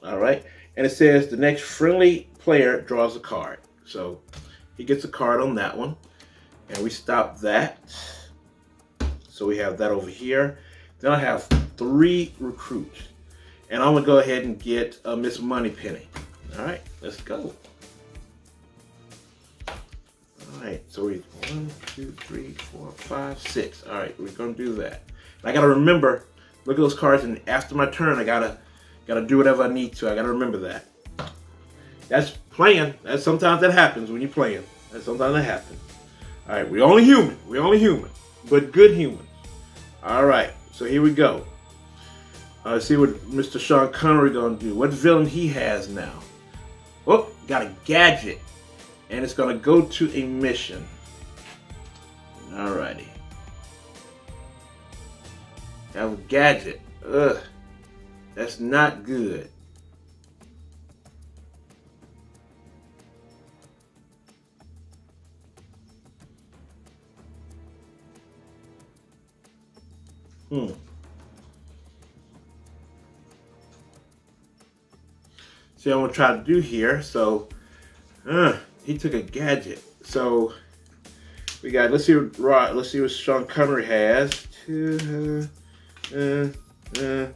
All right. And it says the next friendly player draws a card. So he gets a card on that one. And we stop that. So we have that over here. Then I have three recruits. And I'm gonna go ahead and get uh, Miss Moneypenny. All right, let's go. All right, so we one, two, three, four, five, six. All right, we're gonna do that. I gotta remember, look at those cards, and after my turn, I gotta gotta do whatever I need to. I gotta remember that. That's playing. That's sometimes that happens when you're playing. That sometimes that happens. All right, we're only human. We're only human, but good humans. All right, so here we go. Uh, see what Mr. Sean Connery gonna do. What villain he has now? Oh, got a gadget, and it's gonna go to a mission. Alrighty. Have a gadget. Ugh, that's not good. Hmm. See, I'm gonna try to do here. So, uh, he took a gadget. So we got. Let's see what. Let's see what Sean Connery has. Uh, uh, uh,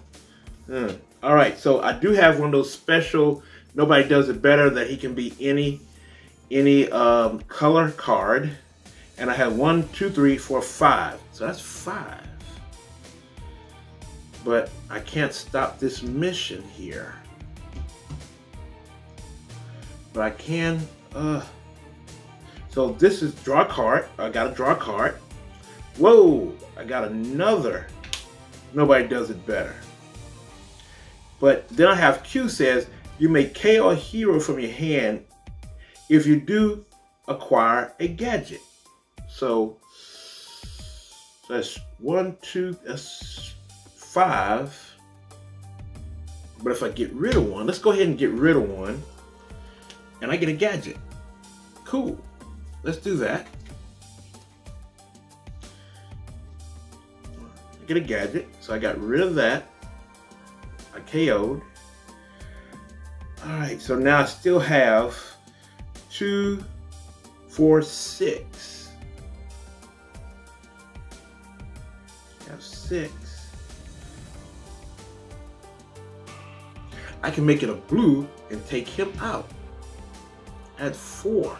uh. All right. So I do have one of those special. Nobody does it better. That he can be any any um, color card. And I have one, two, three, four, five. So that's five but I can't stop this mission here. But I can, uh, so this is draw card. I got to draw card. Whoa, I got another. Nobody does it better. But then I have Q says, you may KO a hero from your hand if you do acquire a gadget. So that's one, two, that's five. But if I get rid of one, let's go ahead and get rid of one. And I get a gadget. Cool. Let's do that. Get a gadget. So I got rid of that. I KO'd. Alright, so now I still have two, four, six. I have six. I can make it a blue and take him out at four.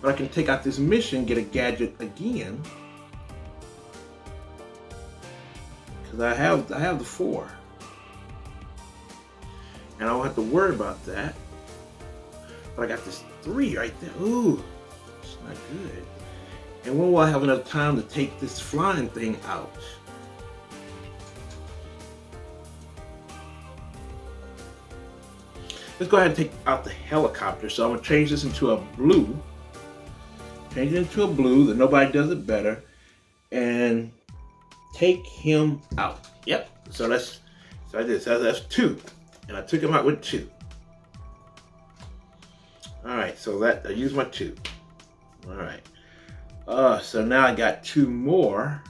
But I can take out this mission, get a gadget again. Because I have I have the four. And I don't have to worry about that. But I got this three right there. Ooh, it's not good. And when will I have enough time to take this flying thing out? Let's go ahead and take out the helicopter. So I'm gonna change this into a blue. Change it into a blue that nobody does it better. And take him out. Yep. So that's so I did. So that's two. And I took him out with two. All right, so that I used my two. All right. Uh, so now I got two more.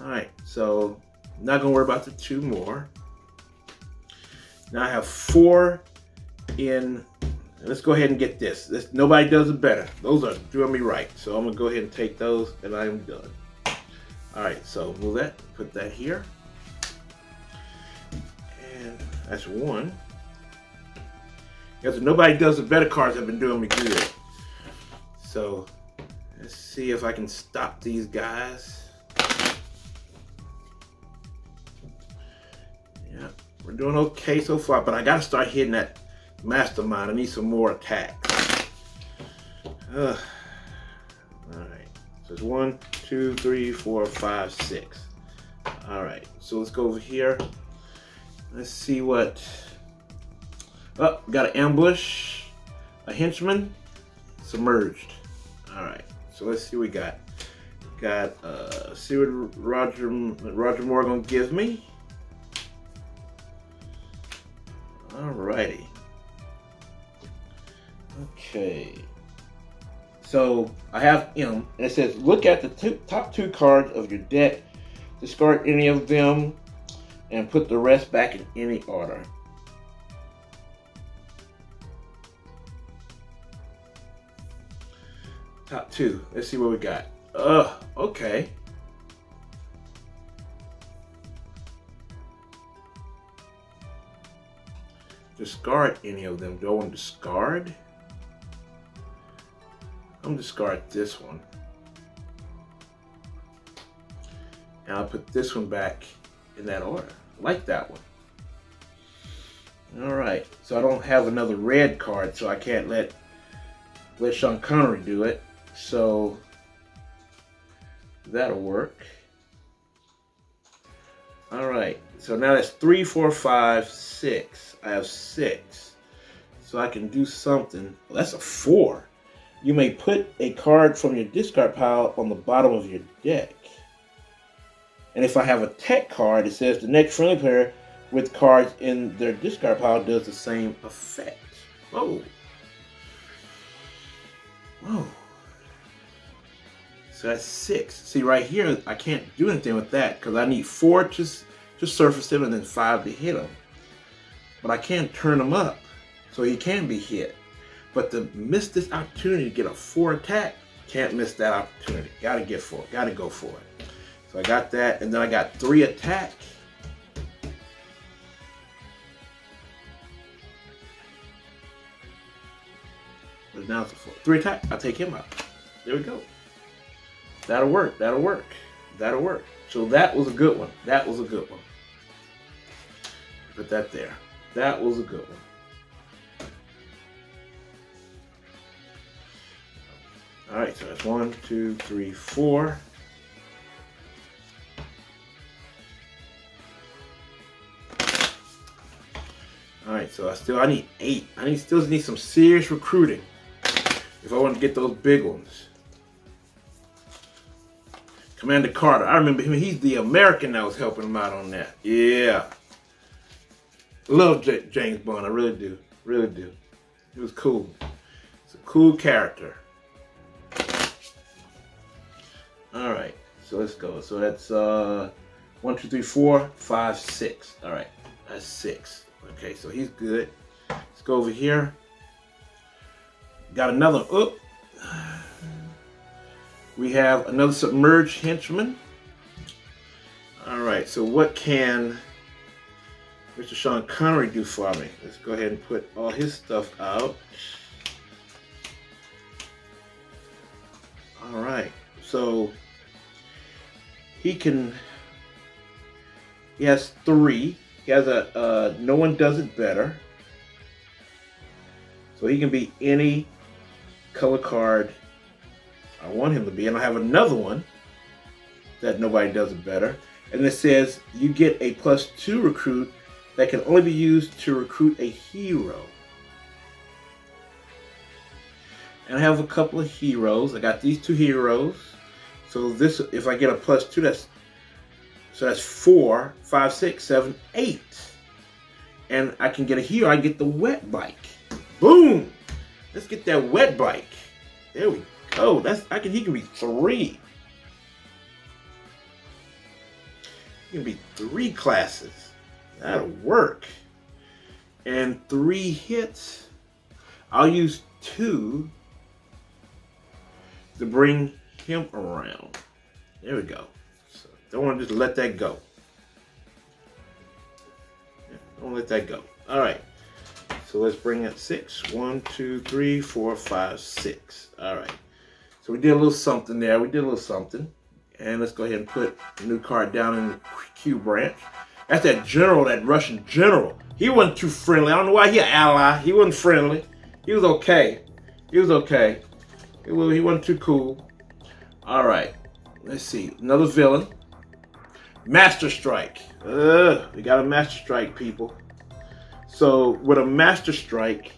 All right, so not gonna worry about the two more. Now I have four in, let's go ahead and get this. this. Nobody does it better. Those are doing me right. So I'm gonna go ahead and take those and I am done. All right, so move that, put that here. And that's one. Because nobody does it better cards have been doing me good. So let's see if I can stop these guys. Yeah, we're doing okay so far, but I gotta start hitting that mastermind. I need some more attacks. Ugh. All right, so it's one, two, three, four, five, six. All right, so let's go over here. Let's see what, oh, got an ambush, a henchman, submerged. All right, so let's see what we got. Got, uh, see what Roger, Roger Moore gonna give me. Alrighty. Okay. So I have him, and it says, look at the two, top two cards of your deck, discard any of them, and put the rest back in any order. Top two. Let's see what we got. Ugh, okay. Discard any of them. Do I want to discard? I'm discard this one. And I'll put this one back in that order. I like that one. All right, so I don't have another red card, so I can't let let Sean Connery do it. So that'll work. All right, so now that's three, four, five, six. I have six. So I can do something. Well, that's a four. You may put a card from your discard pile on the bottom of your deck. And if I have a tech card, it says the next friendly player with cards in their discard pile does the same effect. Whoa. Whoa. So that's six. See right here, I can't do anything with that because I need four to, to surface him and then five to hit him. But I can't turn him up so he can be hit. But to miss this opportunity to get a four attack, can't miss that opportunity. Gotta get for it. Gotta go for it. So I got that, and then I got three attack. But now it's a four. Three attack. I'll take him out. There we go. That'll work. That'll work. That'll work. So that was a good one. That was a good one. Put that there. That was a good one. All right, so that's one, two, three, four. All right, so I still I need eight. I need still need some serious recruiting if I want to get those big ones. Commander Carter, I remember him. He's the American that was helping him out on that. Yeah, love J James Bond. I really do, really do. He was cool. It's a cool character. All right, so let's go. So that's uh, one, two, three, four, five, six. All right, that's six. Okay, so he's good. Let's go over here. Got another. Oh, we have another submerged henchman. All right, so what can Mr. Sean Connery do for me? Let's go ahead and put all his stuff out. All right, so he can, he has three. He has a, uh, no one does it better. So he can be any color card I want him to be. And I have another one that nobody does it better. And it says you get a plus two recruit that can only be used to recruit a hero. And I have a couple of heroes. I got these two heroes. So this, if I get a plus two, that's so that's four, five, six, seven, eight. And I can get a here, I get the wet bike. Boom! Let's get that wet bike. There we go. That's I can. He can be three. He can be three classes. That'll work. And three hits. I'll use two to bring him around. There we go. So don't want to just let that go. Don't let that go. All right. So let's bring it six. One, two, three, four, five, six. All right. So we did a little something there. We did a little something. And let's go ahead and put the new card down in the Q branch. That's that general, that Russian general. He wasn't too friendly. I don't know why he an ally. He wasn't friendly. He was okay. He was okay. He, was, he wasn't too cool. All right. Let's see. Another villain. Master Strike. Ugh, we got a Master Strike, people. So with a Master Strike,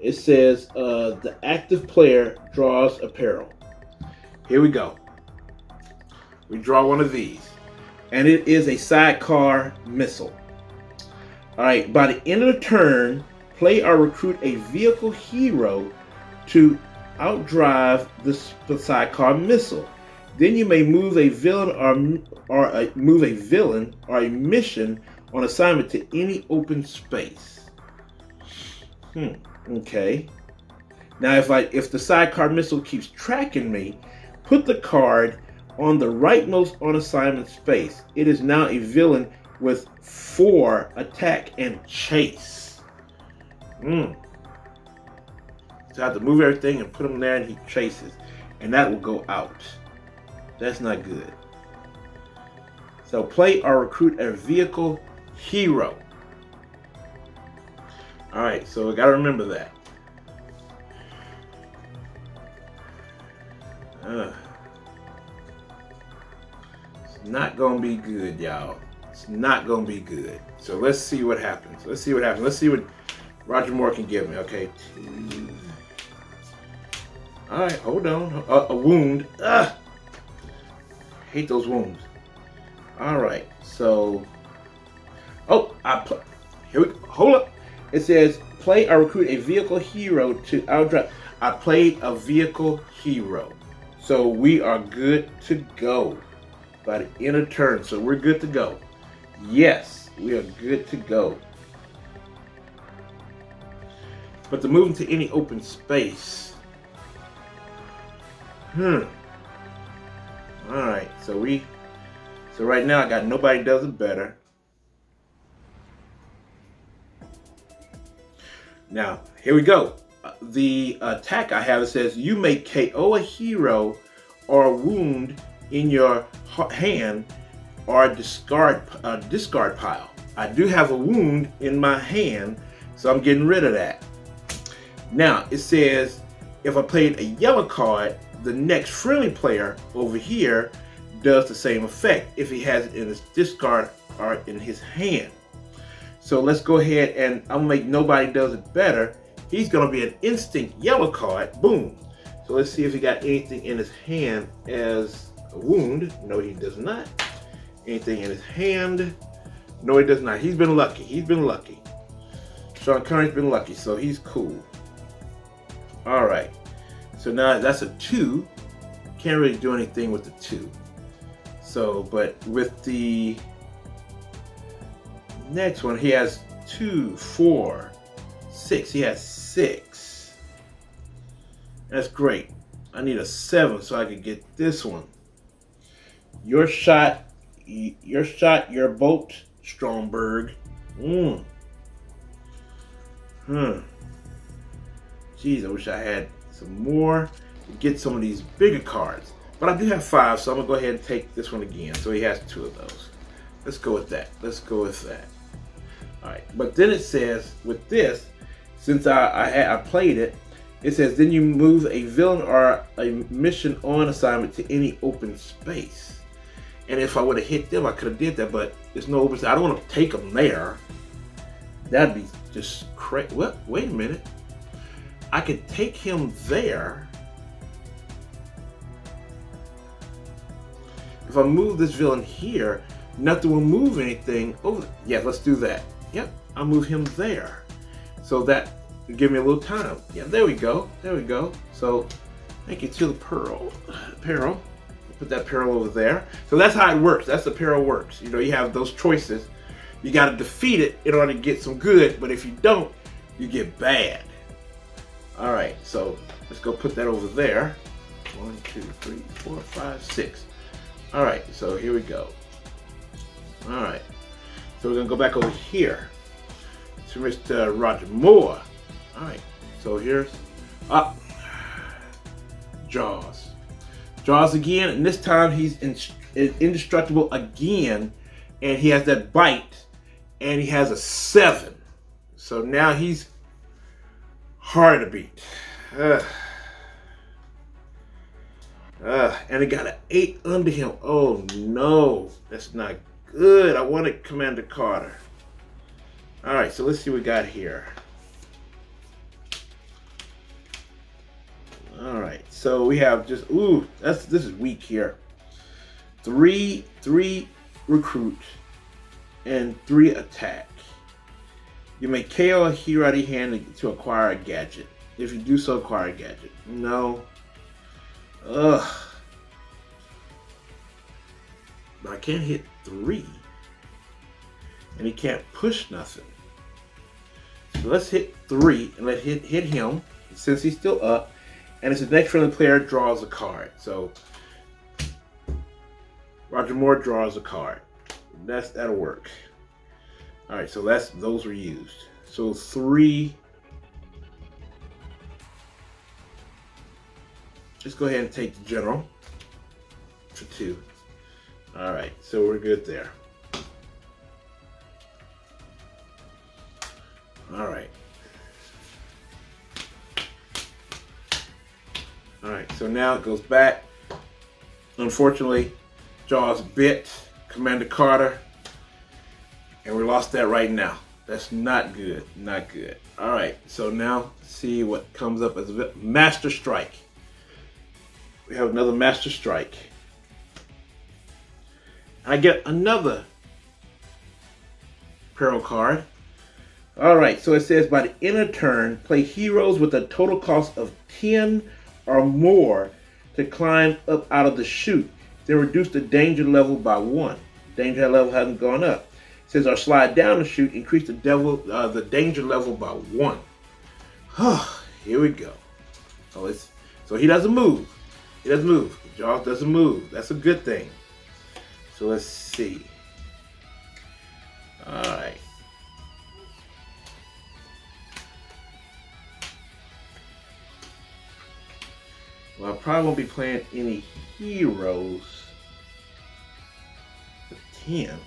it says uh, the active player draws a peril. Here we go. We draw one of these. And it is a sidecar missile. All right, by the end of the turn, play or recruit a vehicle hero to outdrive the, sidecar missile. Then you may move a villain or, or a, move a villain or a mission on assignment to any open space. Hmm. Okay. Now, if I if the sidecar missile keeps tracking me, put the card on the rightmost on assignment space. It is now a villain with four attack and chase. Hmm. So I have to move everything and put him there, and he chases, and that will go out. That's not good. So play or recruit a vehicle hero. All right, so we got to remember that. Uh, it's not gonna be good, y'all. It's not gonna be good. So let's see what happens. Let's see what happens. Let's see what Roger Moore can give me. Okay. All right, hold on. Uh, a wound. Ugh. Hate those wounds. All right, so. Oh, I put. Here we go. Hold up. It says play or recruit a vehicle hero to outdrive. I played a vehicle hero. So we are good to go by the end of turn. So we're good to go. Yes, we are good to go. But to move into any open space. Hmm. All right, so we, so right now I got nobody does it better. Now, here we go. Uh, the attack I have, it says you may KO a hero or a wound in your hand or discard, uh, discard pile. I do have a wound in my hand, so I'm getting rid of that. Now, it says if I played a yellow card, the next friendly player over here does the same effect if he has it in his discard or in his hand. So let's go ahead and I'm gonna make nobody does it better. He's gonna be an instinct yellow card, boom. So let's see if he got anything in his hand as a wound. No, he does not. Anything in his hand? No, he does not. He's been lucky. He's been lucky. Sean Connery's been lucky, so he's cool. All right. So now that's a two. Can't really do anything with the two. So, but with the next one, he has two, four, six. He has six. That's great. I need a seven so I can get this one. Your shot, your shot, your boat, Stromberg. Mmm. Hmm. Jeez, I wish I had some more to get some of these bigger cards. But I do have five, so I'm gonna go ahead and take this one again. So he has two of those. Let's go with that. Let's go with that. All right, but then it says with this, since I I, I played it, it says then you move a villain or a mission on assignment to any open space. And if I would have hit them, I could have did that, but there's no open space. I don't want to take them there. That'd be just crazy. What? Wait a minute. I could take him there. If I move this villain here, nothing will move anything over. Yeah, let's do that. Yep, I'll move him there. So that give me a little time. Yeah, there we go. There we go. So thank you to the pearl. Peril. Put that peril over there. So that's how it works. That's the peril works. You know, you have those choices. You got to defeat it in order to get some good. But if you don't, you get bad. All right, so let's go put that over there. One, two, three, four, five, six. All right, so here we go. All right, so we're gonna go back over here to Mr. Roger Moore. All right, so here's up. Jaws. Jaws again, and this time he's in, indestructible again, and he has that bite, and he has a seven. So now he's hard to beat. Uh, uh, and it got an eight under him. Oh no, that's not good. I wanted Commander Carter. All right, so let's see what we got here. All right, so we have just ooh, that's this is weak here. Three, three recruit, and three attack. You may KO a hero out of hand to acquire a gadget. if you do so acquire a gadget. No. Ugh. But I can't hit three. And he can't push nothing. So let's hit three and let hit hit him since he's still up. And it's the next friendly player draws a card. So Roger Moore draws a card. That's that'll work. All right, so that's those were used. So three. Let's go ahead and take the general for two. All right, so we're good there. All right. All right, so now it goes back. Unfortunately, Jaws bit Commander Carter, and we lost that right now. That's not good, not good. All right, so now see what comes up as a Master Strike. We have another Master Strike. I get another Peril card. All right, so it says by the end of turn, play heroes with a total cost of 10 or more to climb up out of the chute. Then reduce the danger level by one. Danger level hasn't gone up. Says or slide down the chute, increase the devil uh, the danger level by one. Here we go. So it's so he doesn't move. He doesn't move. Jaws doesn't move. That's a good thing. So let's see. All right. Well, I probably won't be playing any heroes. For 10.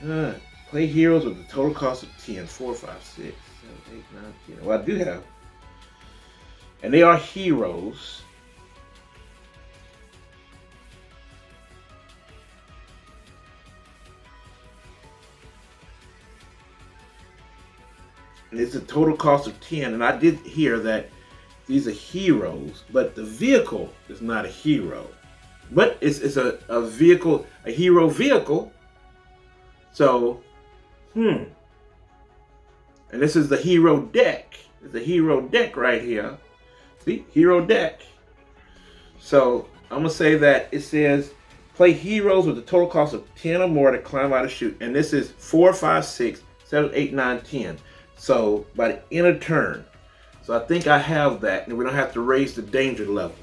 Play heroes with a total cost of 10. 4, 5, 6, 7, 8, 9, 10. Well, I do have. And they are heroes. And it's a total cost of 10. And I did hear that these are heroes, but the vehicle is not a hero. But it's, it's a, a vehicle, a hero vehicle. So, hmm. And this is the hero deck. It's a hero deck right here. See, hero deck. So I'm gonna say that it says play heroes with a total cost of 10 or more to climb out of chute. And this is 4, 5, 6, 7, 8, 9, 10. So by the end of turn, so I think I have that, and we don't have to raise the danger level.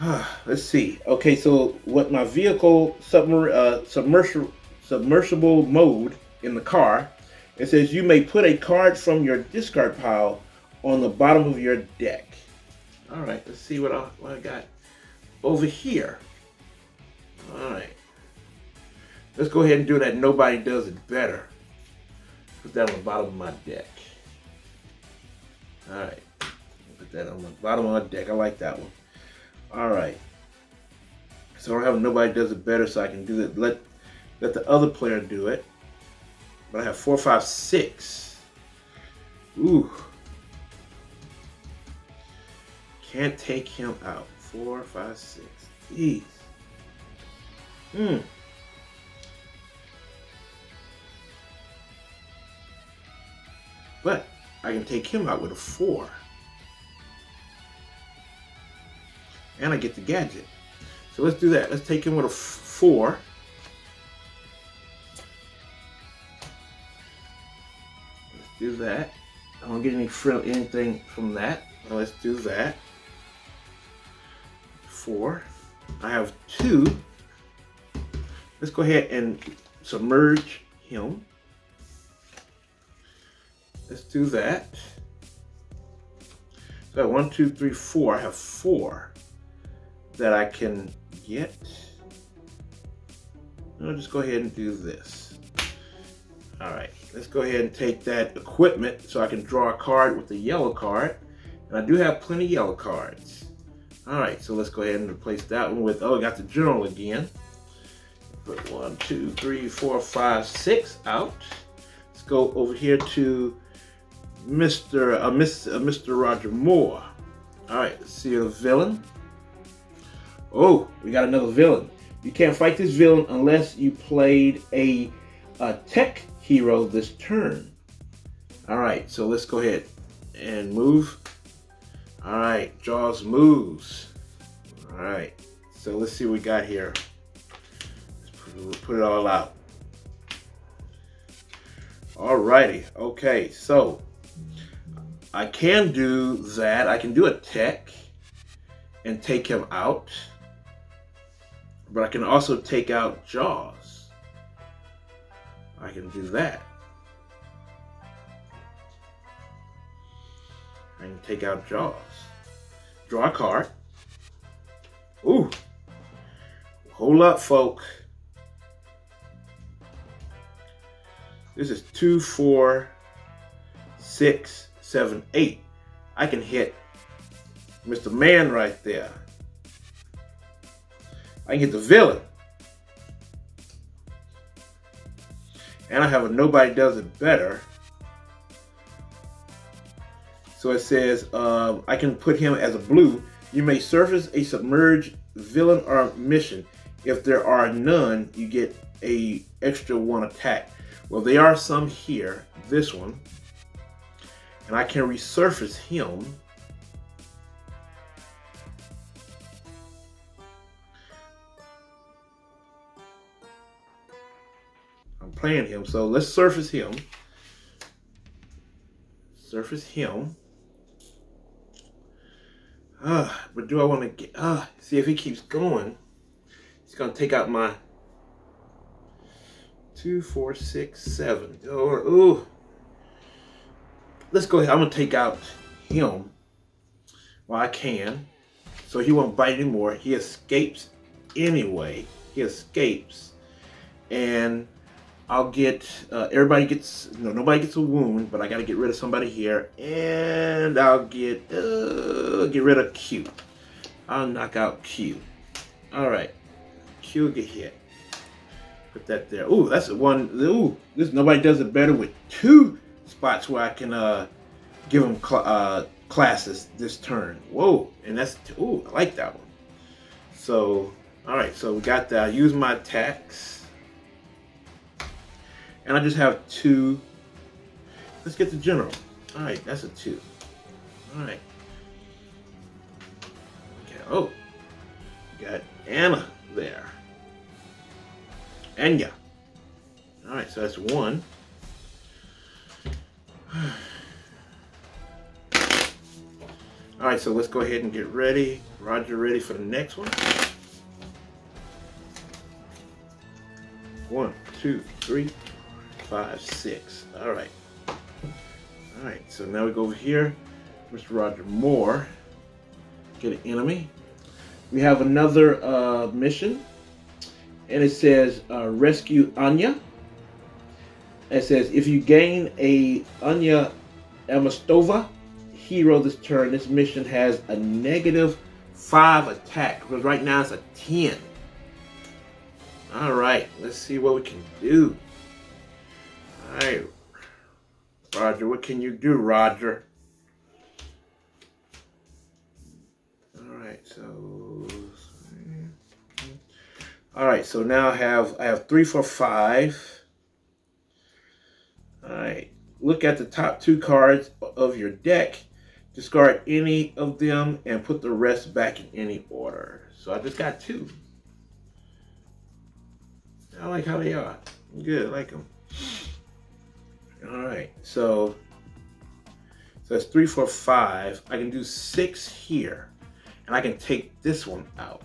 (sighs) Let's see. Okay, so what my vehicle submer uh, submersible submersible mode in the car, it says you may put a card from your discard pile on the bottom of your deck. All right, let's see what I, what I got over here. All right. Let's go ahead and do that. Nobody does it better. Put that on the bottom of my deck. All right. Put that on the bottom of my deck. I like that one. All right. So I don't have nobody does it better, so I can do that. Let let the other player do it. But I have four, five, six. Ooh. Can't take him out. Four, five, six. Jeez. Hmm. But I can take him out with a four. And I get the gadget. So let's do that. Let's take him with a four. Let's do that. I don't get any frill anything from that. Let's do that. Four. I have two. Let's go ahead and submerge him. Let's do that. So one, two, three, four. I have four that I can get. I'll just go ahead and do this. All right, let's go ahead and take that equipment so I can draw a card with the yellow card. And I do have plenty of yellow cards. All right, so let's go ahead and replace that one with, oh, I got the general again. Put one, two, three, four, five, six out. Let's go over here to Mr. Uh, Mr. Uh, Mr. Roger Moore. All right, let's see a villain. Oh, we got another villain. You can't fight this villain unless you played a, a tech hero this turn. All right, so let's go ahead and move. All right, Jaws moves. All right, so let's see what we got here. Let's put, it all out. All righty, okay, so I can do that. I can do a tech and take him out, but I can also take out Jaws. I can do that. I can take out Jaws. Draw a card. Ooh. Hold up, folk. This is two, four, six, seven, eight. I can hit Mr. Man right there. I can hit the villain. And I have a nobody does it better. So it says, um, I can put him as a blue. You may surface a submerged villain or mission. If there are none, you get a extra one attack. Well, there are some here. This one. And I can resurface him. Playing him, so let's surface him. Surface him. Uh, but do I want to get, uh, see if he keeps going. He's going to take out my two, four, six, seven. Or, ooh. Let's go ahead. I'm going to take out him while I can. So he won't bite anymore. He escapes anyway. He escapes. And I'll get, uh, everybody gets, no, nobody gets a wound, but I got to get rid of somebody here. And I'll get, uh, get rid of Q. I'll knock out Q. All right. Q get hit. Put that there. Ooh, that's one. Ooh, this nobody does it better with two spots where I can uh, give them cl uh, classes this turn. Whoa, and that's, ooh, I like that one. So, all right, so we got that. I use my attacks. And I just have two. Let's get the general. All right, that's a two. All right. Okay, oh. Got Anna there. Enya. All right, so that's one. (sighs) All right, so let's go ahead and get ready. Roger, ready for the next one. One, two, three, five, six. All right. All right, so now we go over here. Mr. Roger Moore. Get an enemy. We have another uh, mission. And it says uh, rescue Anya. It says if you gain a Anya Amasova hero this turn, this mission has a negative five attack. Because right now it's a 10. All right, let's see what we can do. Hey, Roger, what can you do, Roger? All right, so all right, so now I have I have three for five. Alright, look at the top two cards of your deck. Discard any of them and put the rest back in any order. So I just got two. I like how they are. Good, I like them. All right, so, so that's three, four, five. I can do six here, and I can take this one out.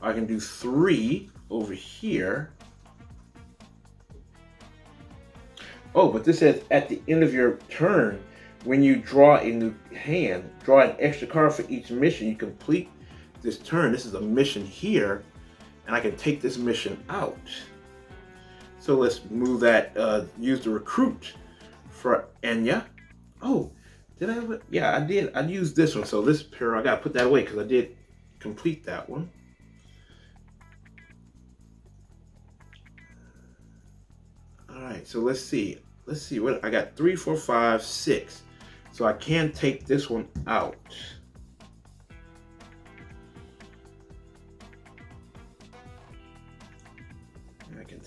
I can do three over here. Oh, but this says at the end of your turn, when you draw a new hand, draw an extra card for each mission you complete this turn. This is a mission here, and I can take this mission out. So let's move that, uh, use the recruit for Enya. Oh, did I have? Yeah, I did. I used this one. So this pair, I got to put that away because I did complete that one. All right, so let's see. Let's see what I got three, four, five, six. So I can take this one out.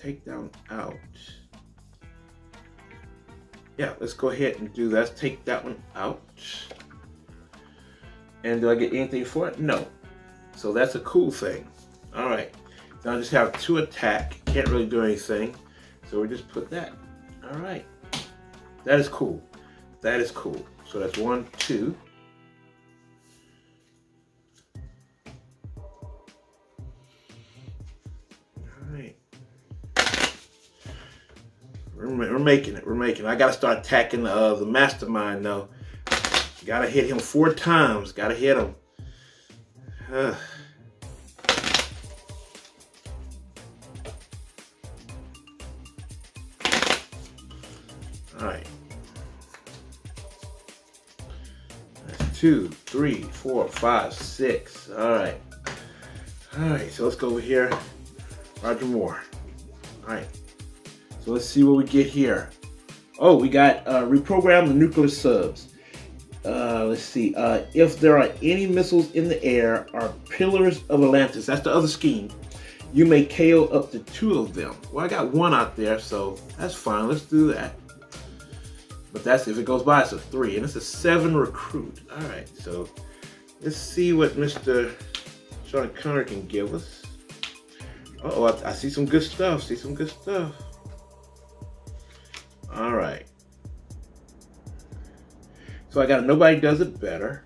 Take down out. yeah, let's go ahead and do that. Take that one out. And do I get anything for it? No. So that's a cool thing. All right. Now I just have two attack. Can't really do anything. So we just put that. All right. That is cool. That is cool. So that's one, two. We're, we're making it. We're making it. I got to start attacking uh, the mastermind though. Got to hit him four times. Got to hit him. Uh. All right. That's two, three, four, five, six. All right. All right, so let's go over here. Roger Moore. All right. So let's see what we get here. Oh, we got uh, reprogram the nuclear subs. Uh, let's see. Uh, if there are any missiles in the air are pillars of Atlantis, that's the other scheme, you may KO up to two of them. Well, I got one out there, so that's fine. Let's do that. But that's if it goes by, it's a three, and it's a seven recruit. All right, so let's see what Mr. Sean Connery can give us. Uh oh, I, I see some good stuff. See some good stuff. All right. So I got nobody does it better.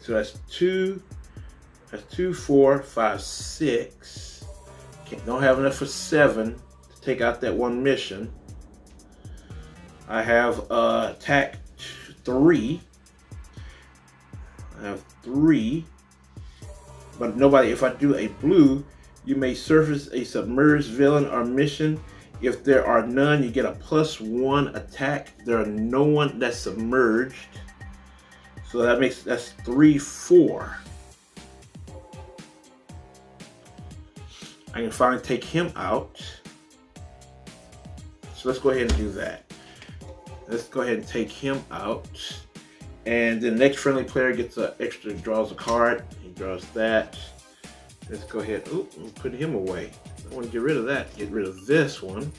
So that's two, that's two, four, five, six. Can't, don't have enough for seven to take out that one mission. I have uh, attack three. I have three. But nobody, if I do a blue, you may surface a submerged villain or mission if there are none, you get a plus one attack. There are no one that's submerged. So that makes, that's three, four. I can finally take him out. So let's go ahead and do that. Let's go ahead and take him out. And the next friendly player gets an extra, draws a card. He draws that. Let's go ahead, oh, put him away. I want to get rid of that. Get rid of this one.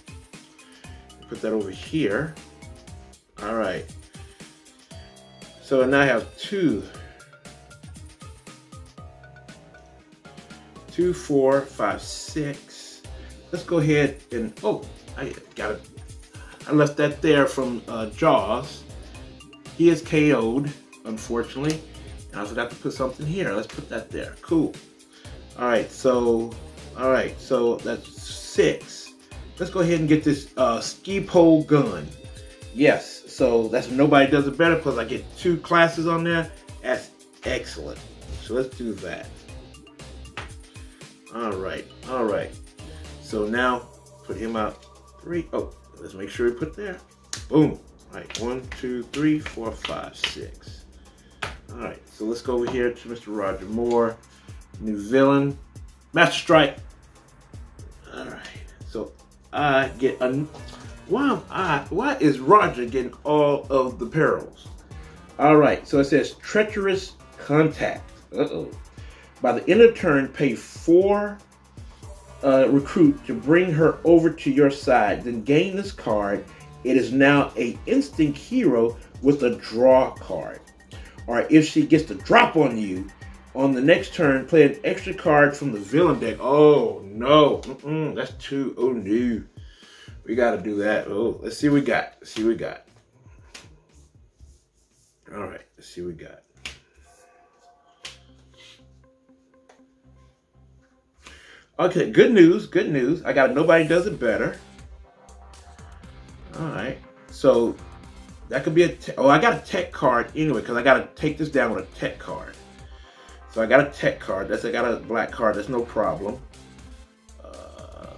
Put that over here. All right. So now I have two. Two, four, five, six. Let's go ahead and, oh, I got it. I left that there from uh, Jaws. He is KO'd, unfortunately. And I forgot to put something here. Let's put that there. Cool. All right, so all right, so that's six. Let's go ahead and get this uh, ski pole gun. Yes, so that's nobody does it better because I get two classes on there. That's excellent. So let's do that. All right, all right. So now put him out three. Oh, let's make sure we put there. Boom. All right, one, two, three, four, five, six. All right, so let's go over here to Mr. Roger Moore, new villain, Master Strike. All right. So I get a. Why am I? Why is Roger getting all of the perils? All right. So it says treacherous contact. Uh oh. By the end of turn, pay four uh, recruit to bring her over to your side. Then gain this card. It is now a instant hero with a draw card. Or if she gets to drop on you, on the next turn, play an extra card from the villain deck. Oh, no. Mm-mm, that's too. Oh, no. We got to do that. Oh, let's see what we got. Let's see what we got. All right. Let's see what we got. Okay, good news. Good news. I got Nobody Does It Better. All right. So that could be a. oh, I got a tech card anyway because I got to take this down with a tech card. So I got a tech card. That's I got a black card. That's no problem. Uh,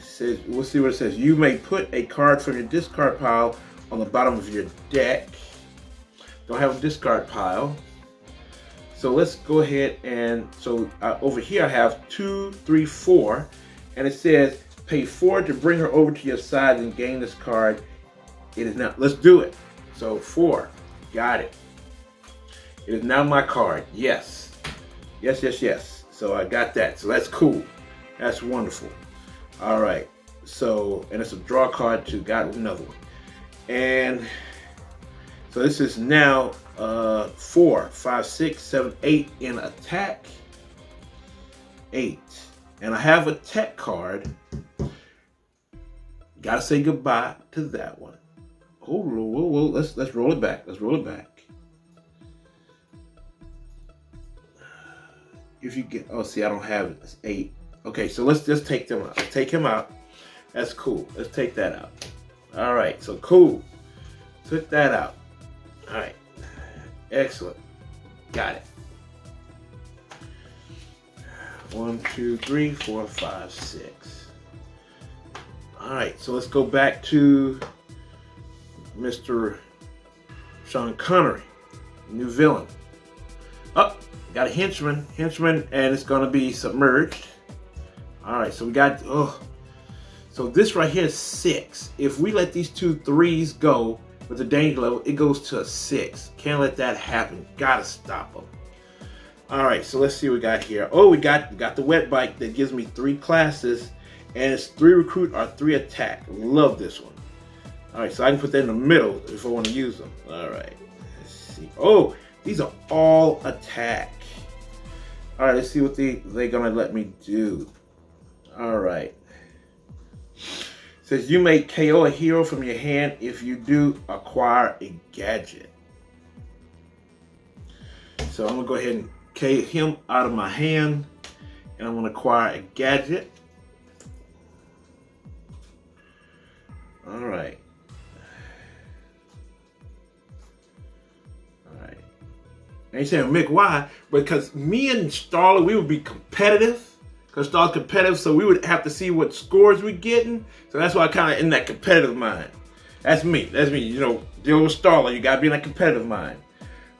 says we'll see what it says. You may put a card from your discard pile on the bottom of your deck. Don't have a discard pile. So let's go ahead and so uh, over here I have two, three, four, and it says pay four to bring her over to your side and gain this card. It is now. Let's do it. So four, got it. It is now my card. Yes. Yes, yes, yes. So I got that. So that's cool. That's wonderful. All right. So, and it's a draw card too. Got another one. And so this is now uh, four, five, six, seven, eight in attack. Eight. And I have a tech card. Gotta say goodbye to that one. Oh, whoa, whoa. Let's let's roll it back. Let's roll it back. If you get, oh, see, I don't have it. It's eight. Okay, so let's just take them out. Take him out. That's cool. Let's take that out. All right, so cool. Took that out. All right. Excellent. Got it. One, two, three, four, five, six. All right, so let's go back to Mr. Sean Connery, new villain. Oh, got a henchman, henchman, and it's gonna be submerged. All right, so we got, oh, so this right here is six. If we let these two threes go with the danger level, it goes to a six. Can't let that happen. Gotta stop them. All right, so let's see what we got here. Oh, we got got the wet bike that gives me three classes, and it's three recruit or three attack. Love this one. All right, so I can put that in the middle if I want to use them. All right, let's see. Oh, these are all attack. All right, let's see what they, they're gonna let me do. All right. Says you may KO a hero from your hand if you do acquire a gadget. So I'm gonna go ahead and KO him out of my hand and I'm gonna acquire a gadget. All right. And you saying, Mik, why? Because me and Starla, we would be competitive because Star's competitive, so we would have to see what scores we're getting. So that's why I kind of in that competitive mind. That's me. That's me. You know, deal with Starla, you gotta be in that competitive mind.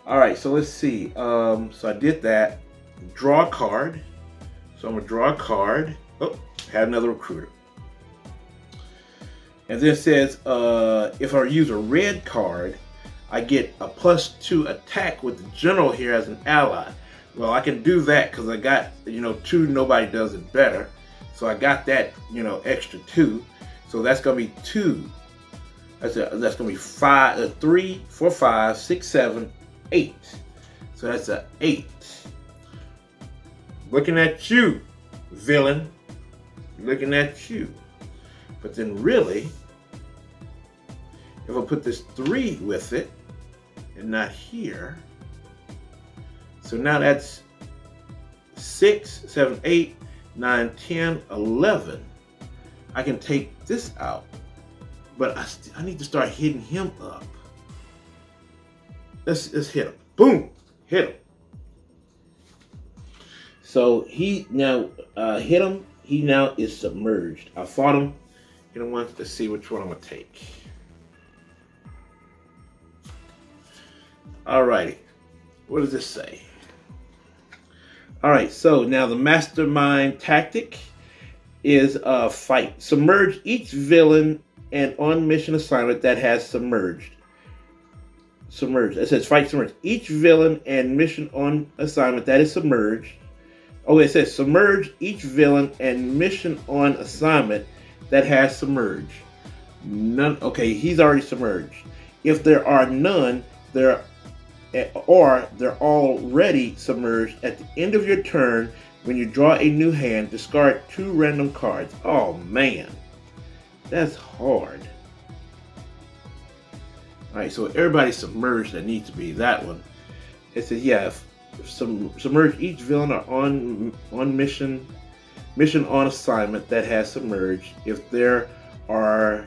All right, so let's see. Um, so I did that. Draw a card. So I'm gonna draw a card. Oh, had another recruiter. And then it says, uh, if I use a red card, I get a plus two attack with the general here as an ally. Well, I can do that because I got, you know, two, nobody does it better. So I got that, you know, extra two. So that's going to be two. That's, a, that's going to be five, uh, three, four, five, six, seven, eight. So that's a eight. Looking at you, villain. Looking at you. But then really, if I put this three with it, and not here, so now that's 6, 7, 8, 9, 10, 11. I can take this out, but I, I need to start hitting him up. Let's, let's hit him. Boom! Hit him. So he now uh, hit him. He now is submerged. I fought him. Hit him once. Let's see which one I'm going to take. Alrighty. What does this say? All right, so now the mastermind tactic is uh, fight. Submerge each villain and on mission assignment that has submerged. Submerged. It says fight submerged. Each villain and mission on assignment that is submerged. Oh, it says submerge each villain and mission on assignment that has submerged. None. Okay, he's already submerged. If there are none, there or they're already submerged at the end of your turn when you draw a new hand discard two random cards. Oh man. That's hard. All right so everybody's submerged that needs to be that one. It says yeah some submerge each villain are on on mission mission on assignment that has submerged. If there are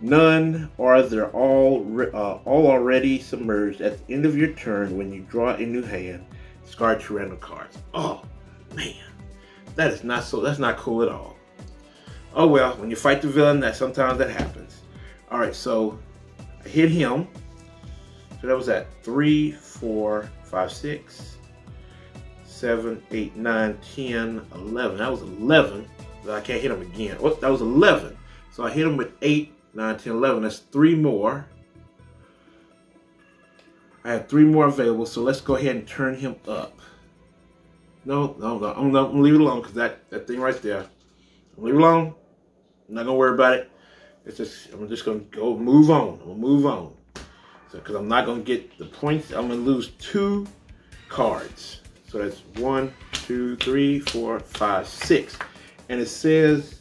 None or they're all uh, all already submerged at the end of your turn when you draw a new hand. Discard two random cards. Oh man, that is not so. That's not cool at all. Oh well, when you fight the villain, that sometimes that happens. All right, so I hit him. So that was at three, four, five, six, seven, eight, nine, ten, eleven. That was eleven. I can't hit him again. Oh, that was eleven. So I hit him with eight 9, 10, 11. That's three more. I have three more available, so let's go ahead and turn him up. No, no, no, I'm, gonna leave it alone because that, that thing right there. Leave it alone. I'm not gonna worry about it. It's just I'm just gonna go move on. I'm gonna move on. So because I'm not gonna get the points, I'm gonna lose two cards. So that's one, two, three, four, five, six. And it says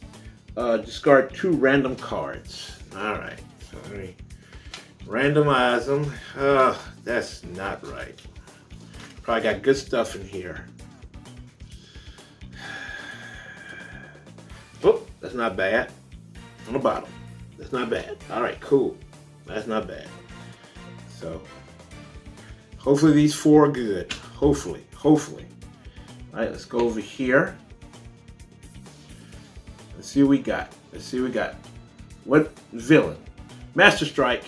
uh, discard two random cards. All right, so let me randomize them. Uh, that's not right. Probably got good stuff in here. Oh, that's not bad. On the bottom. That's not bad. All right, cool. That's not bad. So, hopefully these four are good. Hopefully, hopefully. All right, let's go over here. Let's see what we got. Let's see what we got. What villain? Master Strike.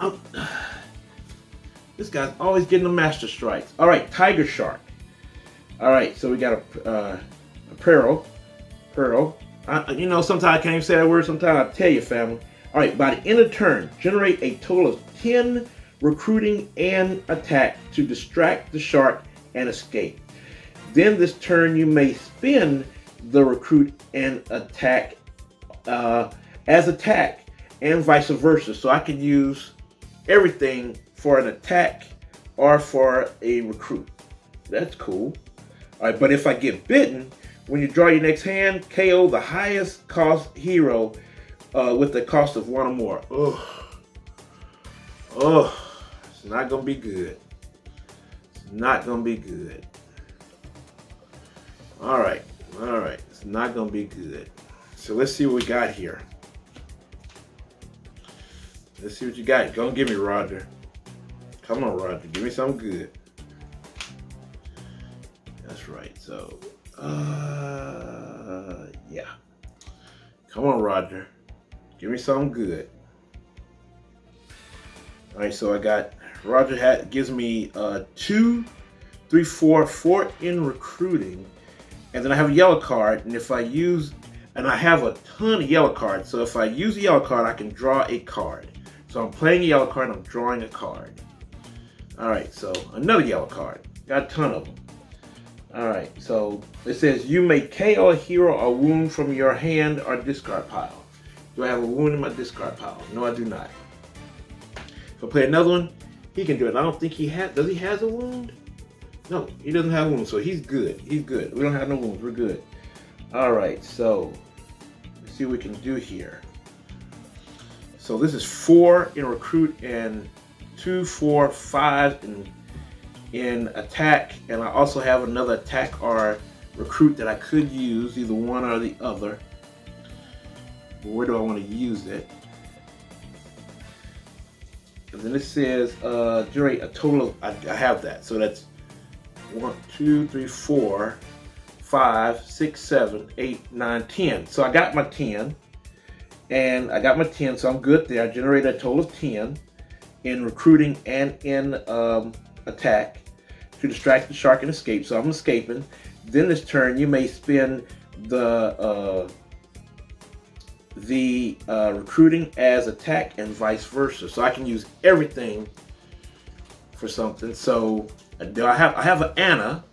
Oh, (sighs) this guy's always getting the Master Strikes. All right, Tiger Shark. All right, so we got a, uh, a Pearl. Pearl. I, you know, sometimes I can't even say that word. Sometimes I tell you, family. All right, by the end of turn, generate a total of 10 recruiting and attack to distract the shark and escape. Then this turn, you may spin the recruit and attack uh, as attack and vice versa. So I can use everything for an attack or for a recruit. That's cool. All right, but if I get bitten, when you draw your next hand, KO the highest cost hero uh, with the cost of one or more. Ugh. Ugh. It's not going to be good. It's not going to be good. All right. All right. It's not going to be good. So let's see what we got here. Let's see what you got. Go and give me Roger. Come on, Roger. Give me something good. That's right. So, uh, yeah. Come on, Roger. Give me something good. All right, so I got Roger hat gives me uh, two, three, four, four in recruiting, and then I have a yellow card. And if I use, and I have a ton of yellow cards, so if I use a yellow card, I can draw a card. So I'm playing a yellow card, I'm drawing a card. All right, so another yellow card. Got a ton of them. All right, so it says you may KO a hero or wound from your hand or discard pile. Do I have a wound in my discard pile? No, I do not. If I play another one, he can do it. I don't think he has, does he has a wound? No, he doesn't have a wound, so he's good. He's good. We don't have no wounds, we're good. All right, so see what we can do here. So this is four in recruit and two, four, five in in attack, and I also have another attack or recruit that I could use, either one or the other. But where do I want to use it? And then it says uh, generate a total of, I, I have that. So that's one, two, three, four, five, six, seven, eight, nine, ten. So I got my 10 and I got my 10, so I'm good there. I generated a total of 10 in recruiting and in um, attack to distract the shark and escape. So I'm escaping. Then this turn, you may spend the uh, the uh, recruiting as attack and vice versa. So I can use everything for something. So do I have I have an Anna,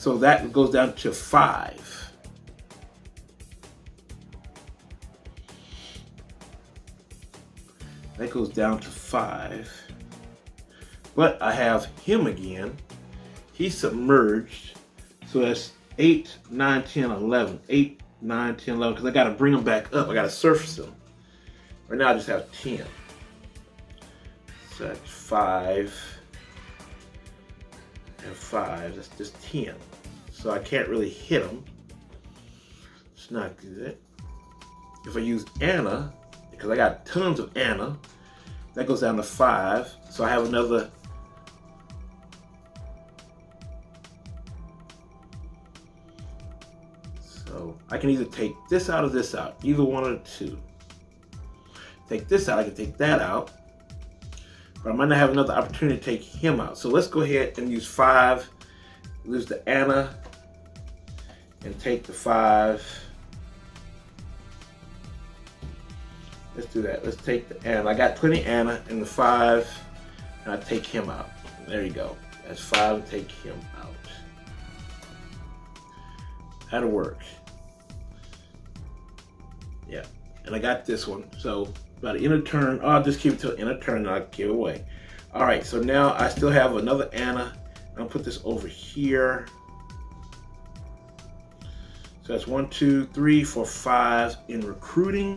so that goes down to five. That goes down to five. But I have him again. He's submerged. So that's 8, 9, 10, 11. 8, 9, 10, 11. Because I got to bring him back up. I got to surface him. Right now I just have 10. So that's 5. And 5. That's just 10. So I can't really hit him. It's not good. If I use Anna, because I got tons of Anna. That goes down to five. So I have another So I can either take this out or this out, either one the two. Take this out, I can take that out. But I might not have another opportunity to take him out. So let's go ahead and use five. Lose the Anna and take the five. Let's do that. Let's take the Anna. I got plenty Anna in the five, and I take him out. There you go. That's five and take him out. That'll work. Yeah, and I got this one. So by the end of turn, oh, I'll just keep it till end of turn and I'll give away. All right, so now I still have another Anna. I'll put this over here. So that's one, two, three, four, five in recruiting.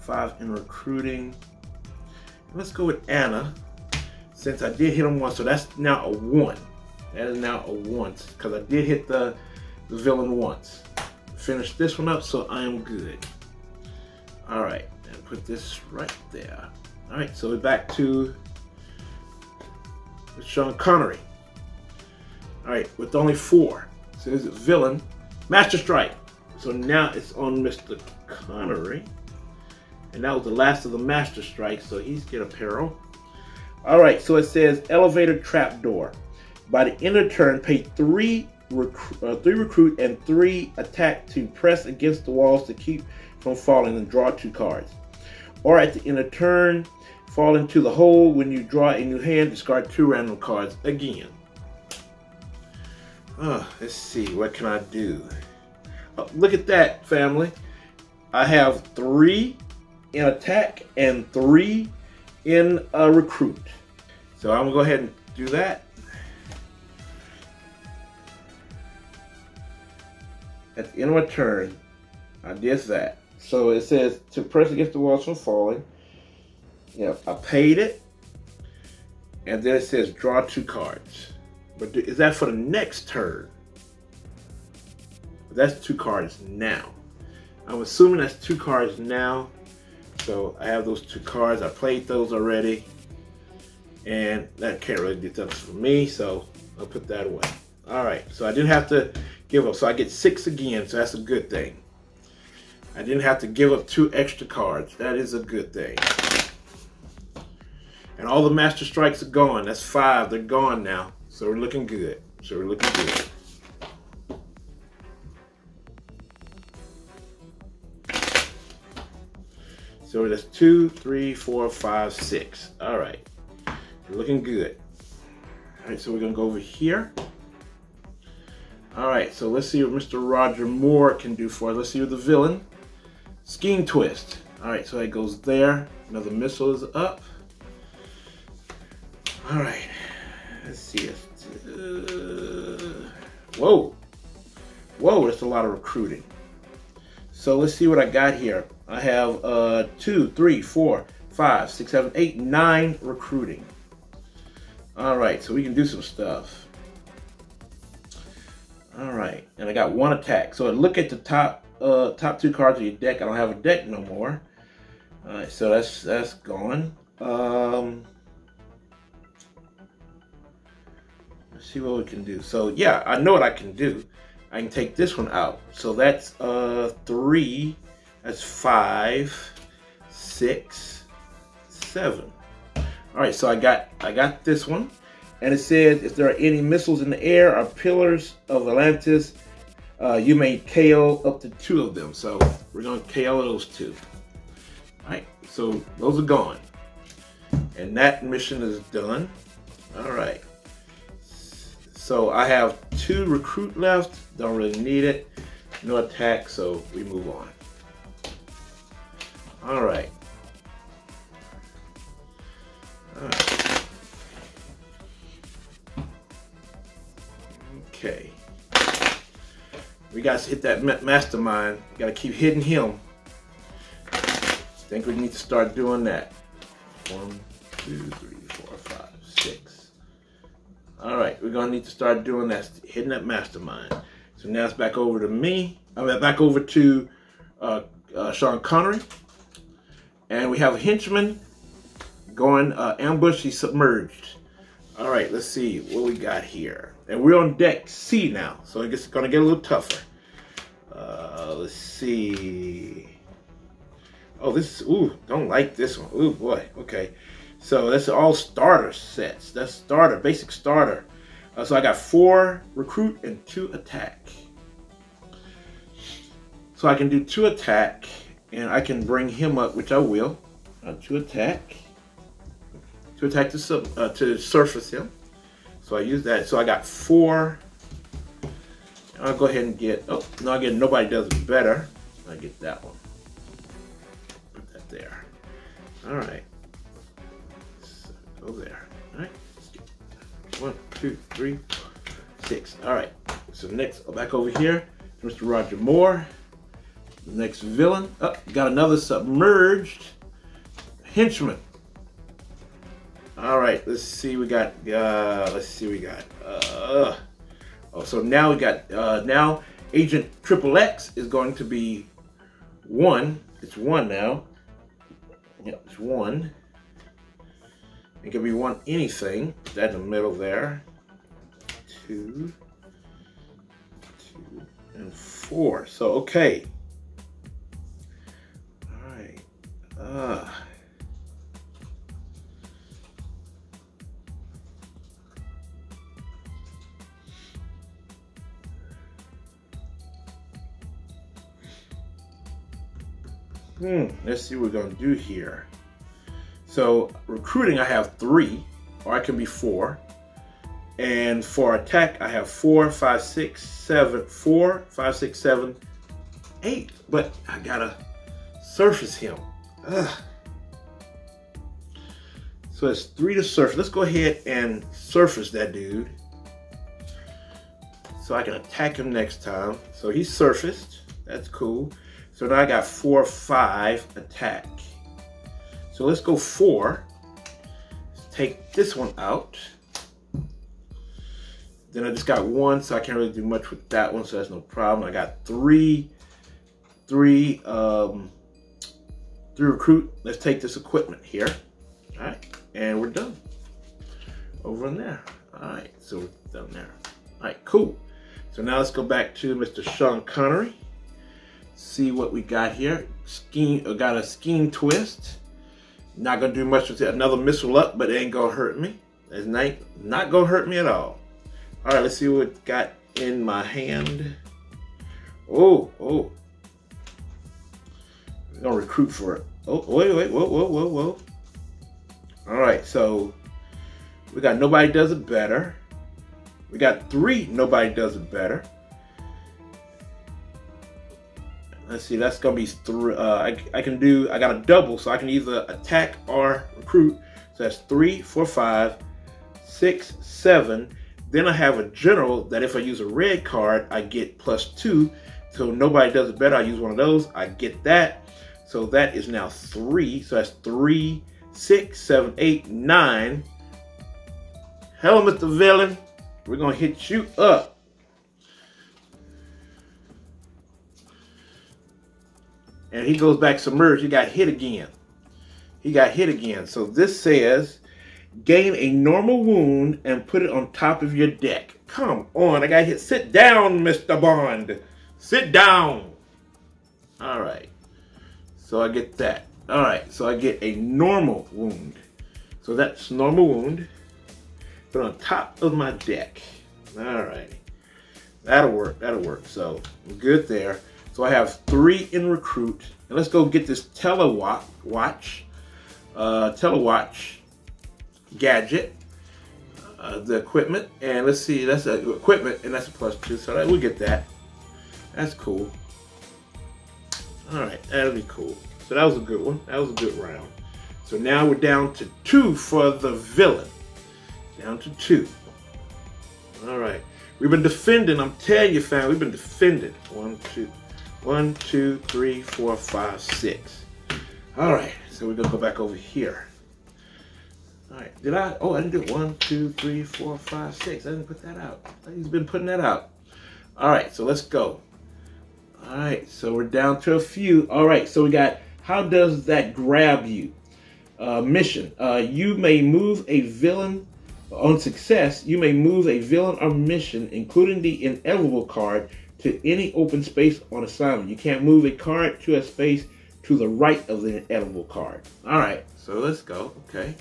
Five in recruiting. Let's go with Anna, since I did hit him once. So that's now a one. That is now a once, because I did hit the, the villain once. Finish this one up, so I am good. All right, and put this right there. All right, so we're back to Sean Connery. All right, with only four. So this villain, Master Strike. So now it's on Mr. Connery. And that was the last of the Master Strike, so he's get a peril. All right, so it says elevator trapdoor. By the end of the turn, pay three, recru uh, three recruit and three attack to press against the walls to keep from falling and draw two cards. Or at the end of turn, fall into the hole. When you draw a new hand, discard two random cards again. Oh, let's see, what can I do? Oh, look at that, family. I have three in attack and three in a recruit. So I'm gonna go ahead and do that. At the end of my turn, I did that. So it says to press against the walls from falling. Yeah, I paid it. And then it says draw two cards. But is that for the next turn? That's two cards now. I'm assuming that's two cards now. So I have those two cards. I played those already. And that can't really do something for me, so I'll put that away. All right, so I didn't have to give up. So I get six again, so that's a good thing. I didn't have to give up two extra cards. That is a good thing. And all the Master Strikes are gone. That's five. They're gone now. So we're looking good. So we're looking good. So that's two, three, four, five, six. All right, We're looking good. All right, so we're gonna go over here. All right, so let's see what Mr. Roger Moore can do for us. Let's see what the villain. Scheme twist. All right, so it goes there. Another missile is up. All right, let's see. Uh, whoa, whoa, that's a lot of recruiting. So let's see what I got here. I have uh, two, three, four, five, six, seven, eight, nine recruiting. All right, so we can do some stuff. All right, and I got one attack. So I look at the top uh, top two cards of your deck. I don't have a deck no more. All right, so that's that's gone. Um, see what we can do. So yeah, I know what I can do. I can take this one out. So that's uh three that's five, six, seven. All right, so I got I got this one, and it says if there are any missiles in the air or pillars of Atlantis, uh, you may KO up to two of them. So we're gonna KO those two. All right, so those are gone, and that mission is done. All right. So I have two recruit left. Don't really need it. No attack, so we move on. All right. Okay. We got to hit that mastermind. We got to keep hitting him. I think we need to start doing that. One, two, three. All right, we're gonna need to start doing that, hitting that mastermind. So now it's back over to me. I mean, back over to uh, uh, Sean Connery. And we have a henchman going uh, ambush. He's submerged. All right, let's see what we got here. And we're on deck C now, so it's to get a little tougher. Uh, let's see. Oh, this ooh, don't like this one. Ooh, boy, okay. So that's all starter sets. That's starter, basic starter. Uh, so I got four recruit and two attack. So I can do two attack and I can bring him up, which I will, uh, to attack, to attack to, sub, uh, to surface him. So I use that. So I got four. I'll go ahead and get, oh, no, again, nobody does it better. I get that one. Put that there. All right. Go there. All right. One, two, three, six. All right. So next, back over here, Mr. Roger Moore. The next villain. Oh, got another submerged henchman. All right, let's see. We got. Uh, let's see. We got. Uh, oh, so now we got. Uh, now Agent Triple X is going to be one. It's one now. Yep, it's one. It can be one anything. That in the middle there. Two. Two and four. So okay. All right. Uh. Hmm, let's see what we're gonna do here. So recruiting, I have three, or I can be four. And for attack, I have four, five, six, seven, four, five, six, seven, eight. But I gotta surface him. Ugh. So it's three to surface. Let's go ahead and surface that dude. So I can attack him next time. So he surfaced. That's cool. So now I got four, five attack. So let's go four. Take this one out. Then I just got one, so I can't really do much with that one, so that's no problem. I got three, three, um, three recruit. Let's take this equipment here. All right, and we're done. Over in there. All right, so we're done there. All right, cool. So now let's go back to Mr. Sean Connery see what we got here. Scheme, uh, got a scheme twist. Not gonna do much with it. Another missile up, but it ain't gonna hurt me. It's not, not gonna hurt me at all. All right, let's see what got in my hand. Oh, oh. I'm gonna recruit for it. Oh, wait, wait, whoa, whoa, whoa, whoa. All right, so we got Nobody Does It Better. We got three Nobody Does It Better. Let's see, that's gonna be three. Uh, I, I can do, I got a double, so I can either attack or recruit. So that's three, four, five, six, seven. Then I have a general that if I use a red card, I get plus two. So nobody does it better. I use one of those. I get that. So that is now three. So that's three, six, seven, eight, nine. Hello, Mr. Villain. We're gonna hit you up. And he goes back submerged. He got hit again. He got hit again. So this says, gain a normal wound and put it on top of your deck. Come on, I got hit. Sit down, Mr. Bond. Sit down. All right. So I get that. All right. So I get a normal wound. So that's normal wound. Put on top of my deck. All right. That'll work. That'll work. So good there. So I have three in recruit. And let's go get this telewatch, watch, uh, telewatch gadget, uh, the equipment. And let's see, that's a equipment, and that's a plus two. So that, we'll get that. That's cool. All right, that'll be cool. So that was a good one. That was a good round. So now we're down to two for the villain. Down to two. All right. We've been defending. I'm telling you, fam, we've been defending. One, two, one, two, three, four, five, six. All right, so we're gonna go back over here. All right, did I? Oh, I didn't do one, two, three, four, five, six. I didn't put that out. He's been putting that out. All right, so let's go. All right, so we're down to a few. All right, so we got how does that grab you? Uh, mission. Uh, you may move a villain on success. You may move a villain or mission, including the inevitable card, to any open space on assignment. You can't move a card to a space to the right of the inevitable card. All right, so let's go. Okay.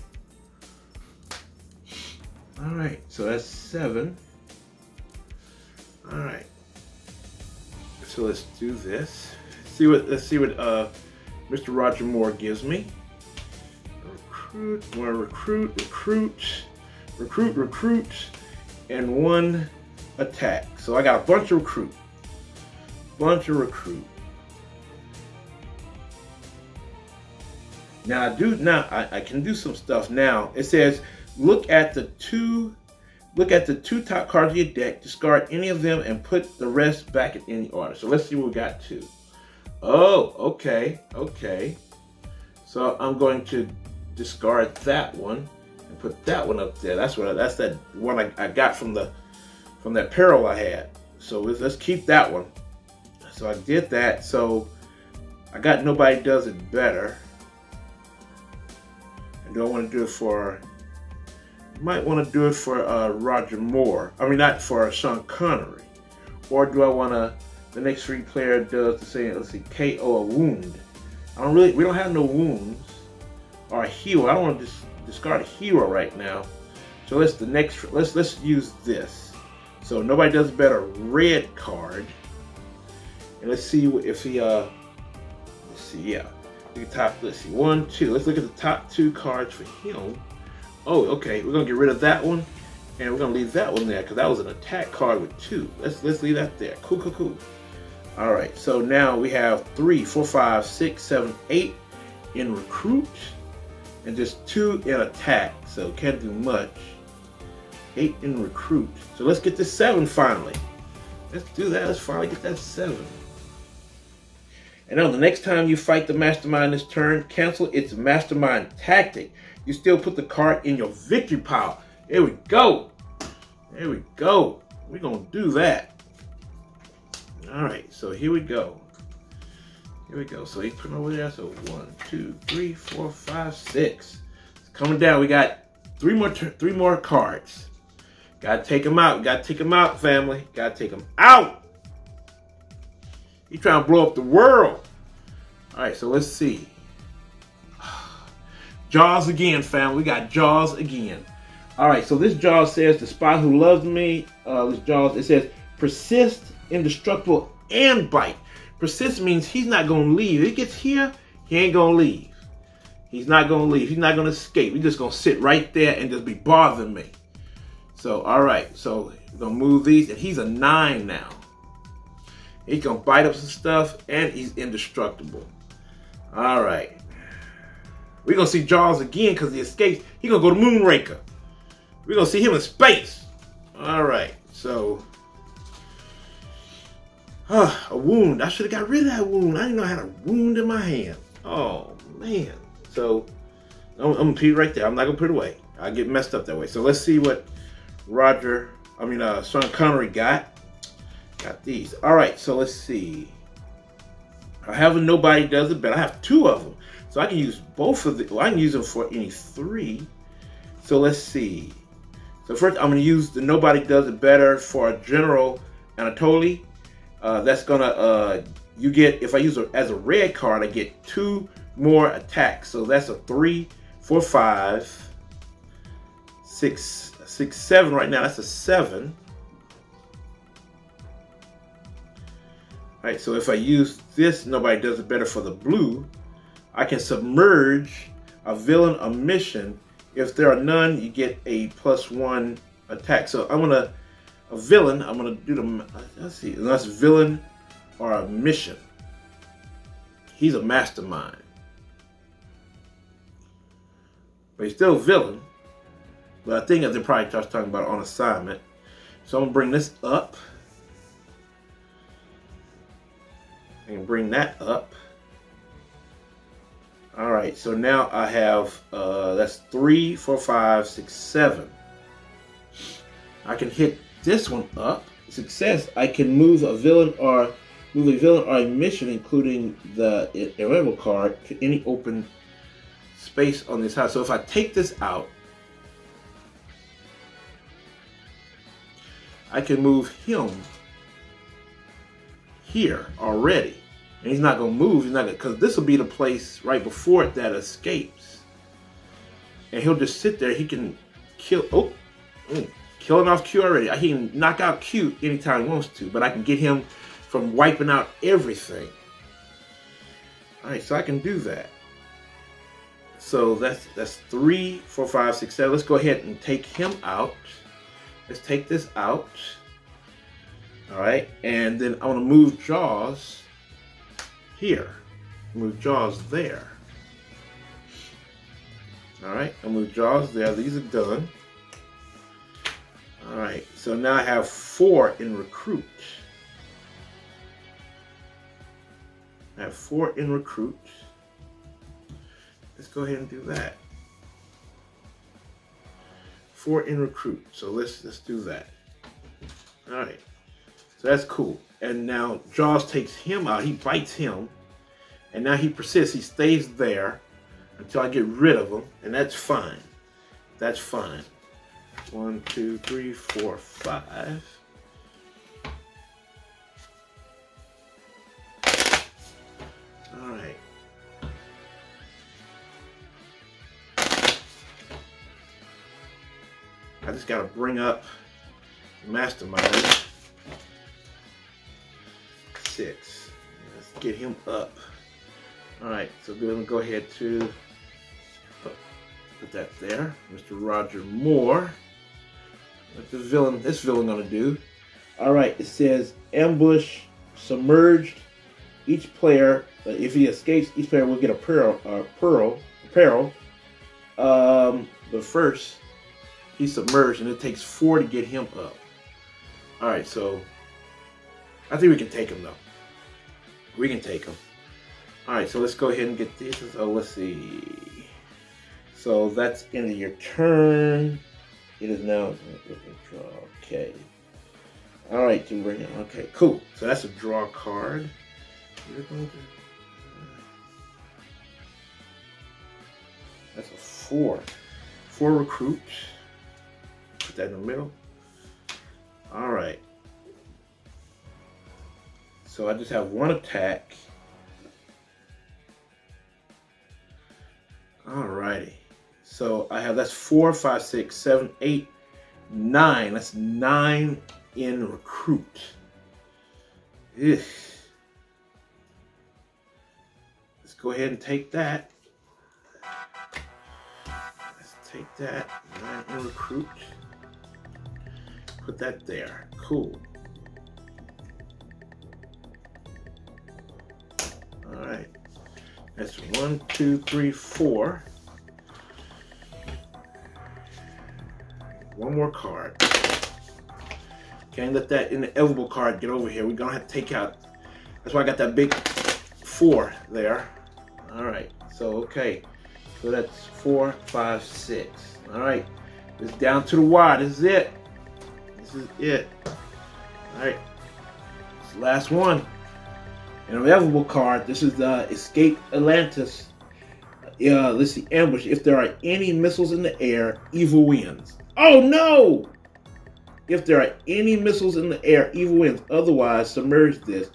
All right, so that's seven. All right. So let's do this. See what let's see what uh, Mr. Roger Moore gives me. Recruit, more recruit, recruit, recruit, recruit, and one attack. So I got a bunch of recruit Bunch of recruit. Now I do now I, I can do some stuff now. It says look at the two look at the two top cards of your deck, discard any of them, and put the rest back in any order. So let's see what we got two. Oh, okay, okay. So I'm going to discard that one and put that one up there. That's what I, that's that one I, I got from the from that peril I had. So let's, let's keep that one. So I did that. So I got nobody does it better. And do I want to do it for? Might want to do it for uh, Roger Moore. I mean, not for Sean Connery. Or do I want to? The next free player does the same. Let's see, KO a wound. I don't really. We don't have no wounds or a hero. I don't want to dis discard a hero right now. So let's the next. Let's let's use this. So nobody does better. Red card. And let's see if he uh let's see, yeah. The top, let's see, one, two. Let's look at the top two cards for him. Oh, okay. We're gonna get rid of that one, and we're gonna leave that one there because that was an attack card with two. Let's let's leave that there. Cool, cool, cool. All right. So now we have three, four, five, six, seven, eight in recruit, and just two in attack. So can't do much. Eight in recruit. So let's get to seven finally. Let's do that. Let's finally get that seven. And now the next time you fight the mastermind this turn, cancel its mastermind tactic. You still put the card in your victory pile. There we go. There we go. We're going to do that. All right, so here we go. Here we go. So he's putting over there. So one, two, three, four, five, six. It's coming down. We got three more three more cards. Gotta take them out. Gotta take them out, family. Gotta take them out. He's trying to blow up the world. All right, so let's see. (sighs) Jaws again, fam. We got Jaws again. All right, so this Jaws says, the spy who loves me, uh, this Jaws, it says, persist, indestructible, and bite. Persist means he's not going to leave. If he gets here, he ain't going to leave. He's not going to leave. He's not going to escape. He's just going to sit right there and just be bothering me. So, all right. So, going to move these. And he's a nine now. He can bite up some stuff, and he's indestructible. All right. We're going to see Jaws again because he escapes. He's going to go to Moonraker. We're going to see him in space. All right. So, uh, a wound. I should have got rid of that wound. I didn't know I had a wound in my hand. Oh, man. So, I'm, I'm going to put it right there. I'm not going to put it away. I get messed up that way. So, let's see what Roger, I mean, uh, Sean Connery got. Got these. All right, so let's see. I have a nobody does it, but I have two of them. So I can use both of the, well, I can use them for any three. So let's see. So first I'm gonna use the nobody does it better for a General Anatoly. Uh, that's gonna, uh, you get, if I use it as a red card, I get two more attacks. So that's a three, four, five, six, six, seven right now. That's a seven. Right, so if I use this, nobody does it better for the blue. I can submerge a villain, a mission. If there are none, you get a plus one attack. So I'm gonna, a villain, I'm gonna do the, let's see, unless villain or a mission. He's a mastermind. But he's still a villain. But I think they're probably just talking about on assignment. So I'm gonna bring this up. And bring that up. All right, so now I have, uh, that's three, four, five, six, seven. I can hit this one up. Success, I can move a villain or move a villain or a mission, including the irrelevant card, to any open space on this house. So if I take this out, I can move him here already. And he's not going to move. He's not gonna because this will be the place right before it that escapes. And he'll just sit there. He can kill. Oh, mm, killing off Q already. He can knock out Q anytime he wants to. But I can get him from wiping out everything. All right, so I can do that. So that's that's three, four, five, six, seven. Let's go ahead and take him out. Let's take this out. All right, and then I want to move Jaws here. Move Jaws there. All right, I move Jaws there. These are done. All right, so now I have four in recruit. I have four in recruit. Let's go ahead and do that. Four in recruit. So let's let's do that. All right. So that's cool. And now Jaws takes him out. He bites him. And now he persists. He stays there until I get rid of him. And that's fine. That's fine. One, two, three, four, five. All right. I just got to bring up Mastermind. Six. Let's get him up. All right, so we're gonna go ahead to put that there. Mr. Roger Moore. What's the villain, this villain gonna do? All right, it says ambush submerged. Each player, if he escapes, each player will get a pearl. Uh, pearl, peril. Um, but first, he's submerged, and it takes four to get him up. All right, so I think we can take him though. We can take them. All right, so let's go ahead and get this. So let's see. So that's end of your turn. It is now. Okay. All right, to bring it. Okay, cool. So that's a draw card. Uh, that's a four. Four recruits. Put that in the middle. All right. So I just have one attack. Alrighty. So I have that's four, five, six, seven, eight, nine. That's nine in recruit. Ugh. Let's go ahead and take that. Let's take that. Nine in recruit. Put that there. Cool. All right. That's one, two, three, four. One more card. Can't let that inevitable card get over here. We're gonna have to take out. That's why I got that big four there. All right. So okay. So that's four, five, six. All right. It's down to the wire. This is it. This is it. All right. It's the last one. An available card. This is uh, Escape Atlantis. Uh, let's see, ambush. If there are any missiles in the air, evil wins. Oh no! If there are any missiles in the air, evil wins. Otherwise, submerge this.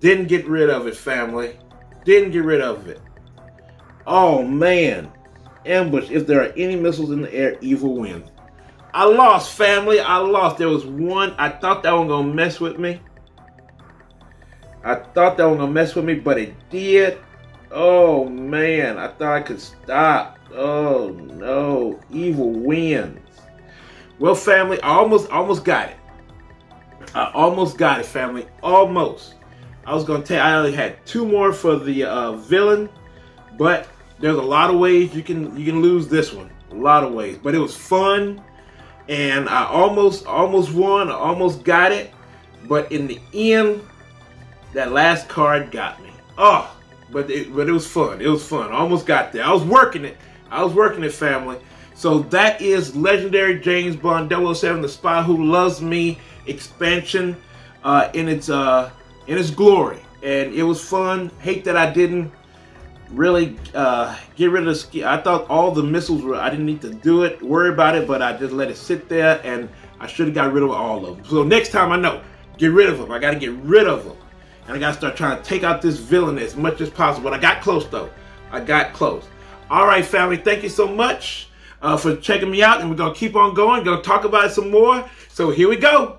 Didn't get rid of it, family. Didn't get rid of it. Oh man. Ambush. If there are any missiles in the air, evil wins. I lost, family. I lost. There was one. I thought that one gonna mess with me. I thought that was gonna mess with me, but it did. Oh man, I thought I could stop. Oh no, evil wins. Well, family, I almost almost got it. I almost got it, family. Almost. I was gonna tell. I only had two more for the uh, villain, but there's a lot of ways you can you can lose this one. A lot of ways, but it was fun, and I almost almost won. I almost got it, but in the end, that last card got me. Oh, but it, but it was fun. It was fun. I almost got there. I was working it. I was working it, family. So that is Legendary James Bond 007, The Spy Who Loves Me expansion uh, in its uh, in its glory, and it was fun. Hate that I didn't really uh, get rid of the ski. I thought all the missiles were. I didn't need to do it, worry about it, but I just let it sit there, and I should have got rid of all of them. So next time I know, get rid of them. I got to get rid of them. And I got to start trying to take out this villain as much as possible. But I got close, though. I got close. All right, family. Thank you so much uh, for checking me out. And we're going to keep on going. To talk about it some more. So here we go.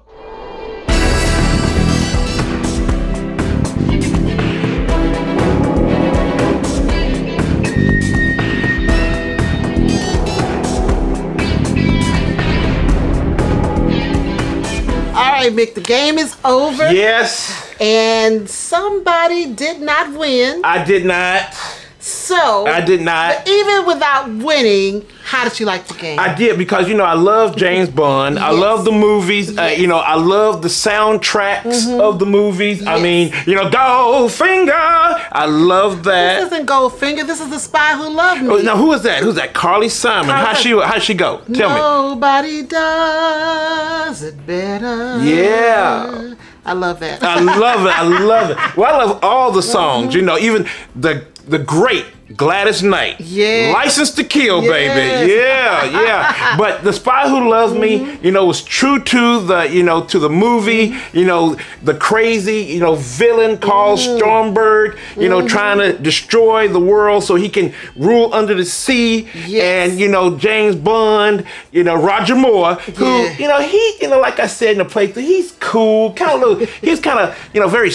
All right, Mik, the game is over. Yes, And somebody did not win. I did not. So I did not. Even without winning, how did you like the game? I did because you know I love James Bond. I love the movies. Uh, you know I love the soundtracks of the movies. I mean you know Goldfinger. I love that. this isn't Goldfinger. This is the spy who loved me. Oh, now who is that? Who's that? Carly Simon. How she how she go? Tell me. Nobody does it better. Yeah. I love that. I love it. I love it. Well, I love all the songs. You know, even the the great Gladys Knight. Yeah. License to Kill, Yes. baby. Yeah, yeah. But The Spy Who Loves Me, you know, was true to the, you know, to the movie, you know, the crazy, you know, villain called Stromberg, you know, trying to destroy the world so he can rule under the sea. Yes. And, you know, James Bond, you know, Roger Moore, who, Yeah. you know, he, you know, like I said in the playthrough, he's cool, kind of little, he's kind of, you know, very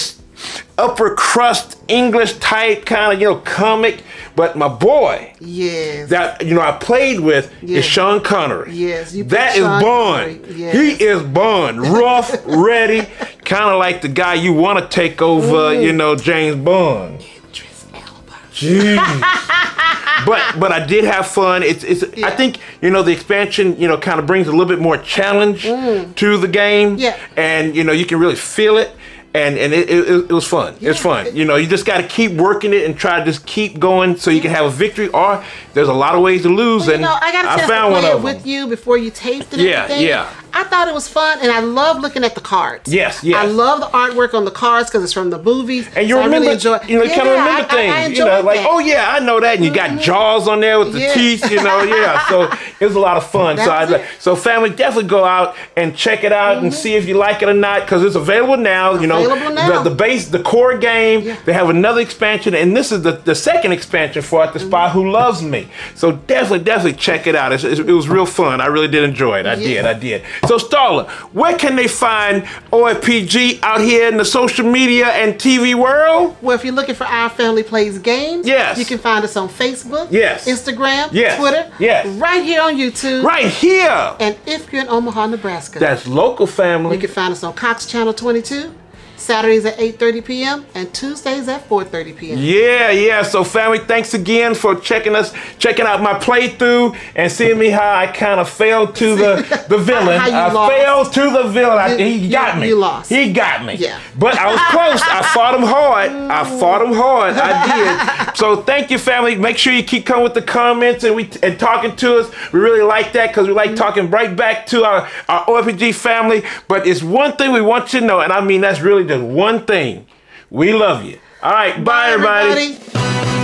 upper crust English type, kind of, you know, comic. But my boy, yes. that you know I played with Yeah. is Sean Connery. Yes, that is Bond. Yes. He is Bond, rough, (laughs) ready, kind of like the guy you want to take over. You know, James Bond. Idris Elba. Jeez. (laughs) but but I did have fun. It's it's. I think you know the expansion. You know, kind of brings a little bit more challenge to the game. Mm. Yeah. And you know you can really feel it. And, and it, it, it was fun. It's fun. You know, you just got to keep working it and try to just keep going so you can have a victory. Or there's a lot of ways to lose, You and know, I got a chance found to one play it of them. with you before you taped it. Yeah, yeah. I thought it was fun, and I love looking at the cards. Yes, yes. I love the artwork on the cards because it's from the movies. And you so I remember, really enjoy. you know, you kind of Yeah, remember I- I- things, I you know, like, that. Mm-hmm. oh yeah, I know that, and you got jaws on there with the Yeah. teeth, you know, (laughs) yeah. So it was a lot of fun. so I. Mm-hmm. so family, definitely go out and check it out and see if you like it or not, because it's available now. You know, Available now. the the base, the core game. Yeah. They have another expansion, and this is the, the second expansion for it, the Spy Mm-hmm. Who Loves Me. So definitely, definitely check it out. It's, it's- it was real fun. I really did enjoy it. I Yeah. did, I did. So Starla, where can they find OFPG out here in the social media and TV world? Well, if you're looking for Our Family Plays Games, Yes. you can find us on Facebook, Yes. Instagram, Yes. Twitter, Yes. right here on YouTube. Right here. And if you're in Omaha, Nebraska, That's local family. you can find us on Cox Channel 22, Saturdays at 8:30 p.m. and Tuesdays at 4:30 p.m. Yeah, yeah. So family, thanks again for checking us, checking out my playthrough and seeing me how I kind of failed to the (laughs) the villain. I lost. failed to the villain. I, he you- got me. you lost. He got me. Yeah. But I was (laughs) close. I fought him hard. I mm. fought him hard. I (laughs) did. So thank you, family. Make sure you keep coming with the comments and we and talking to us. We really like that because we like mm. talking right back to our our OFG family. But it's one thing we want you to know, and I mean that's really one thing. We love you. All right, bye, everybody. everybody.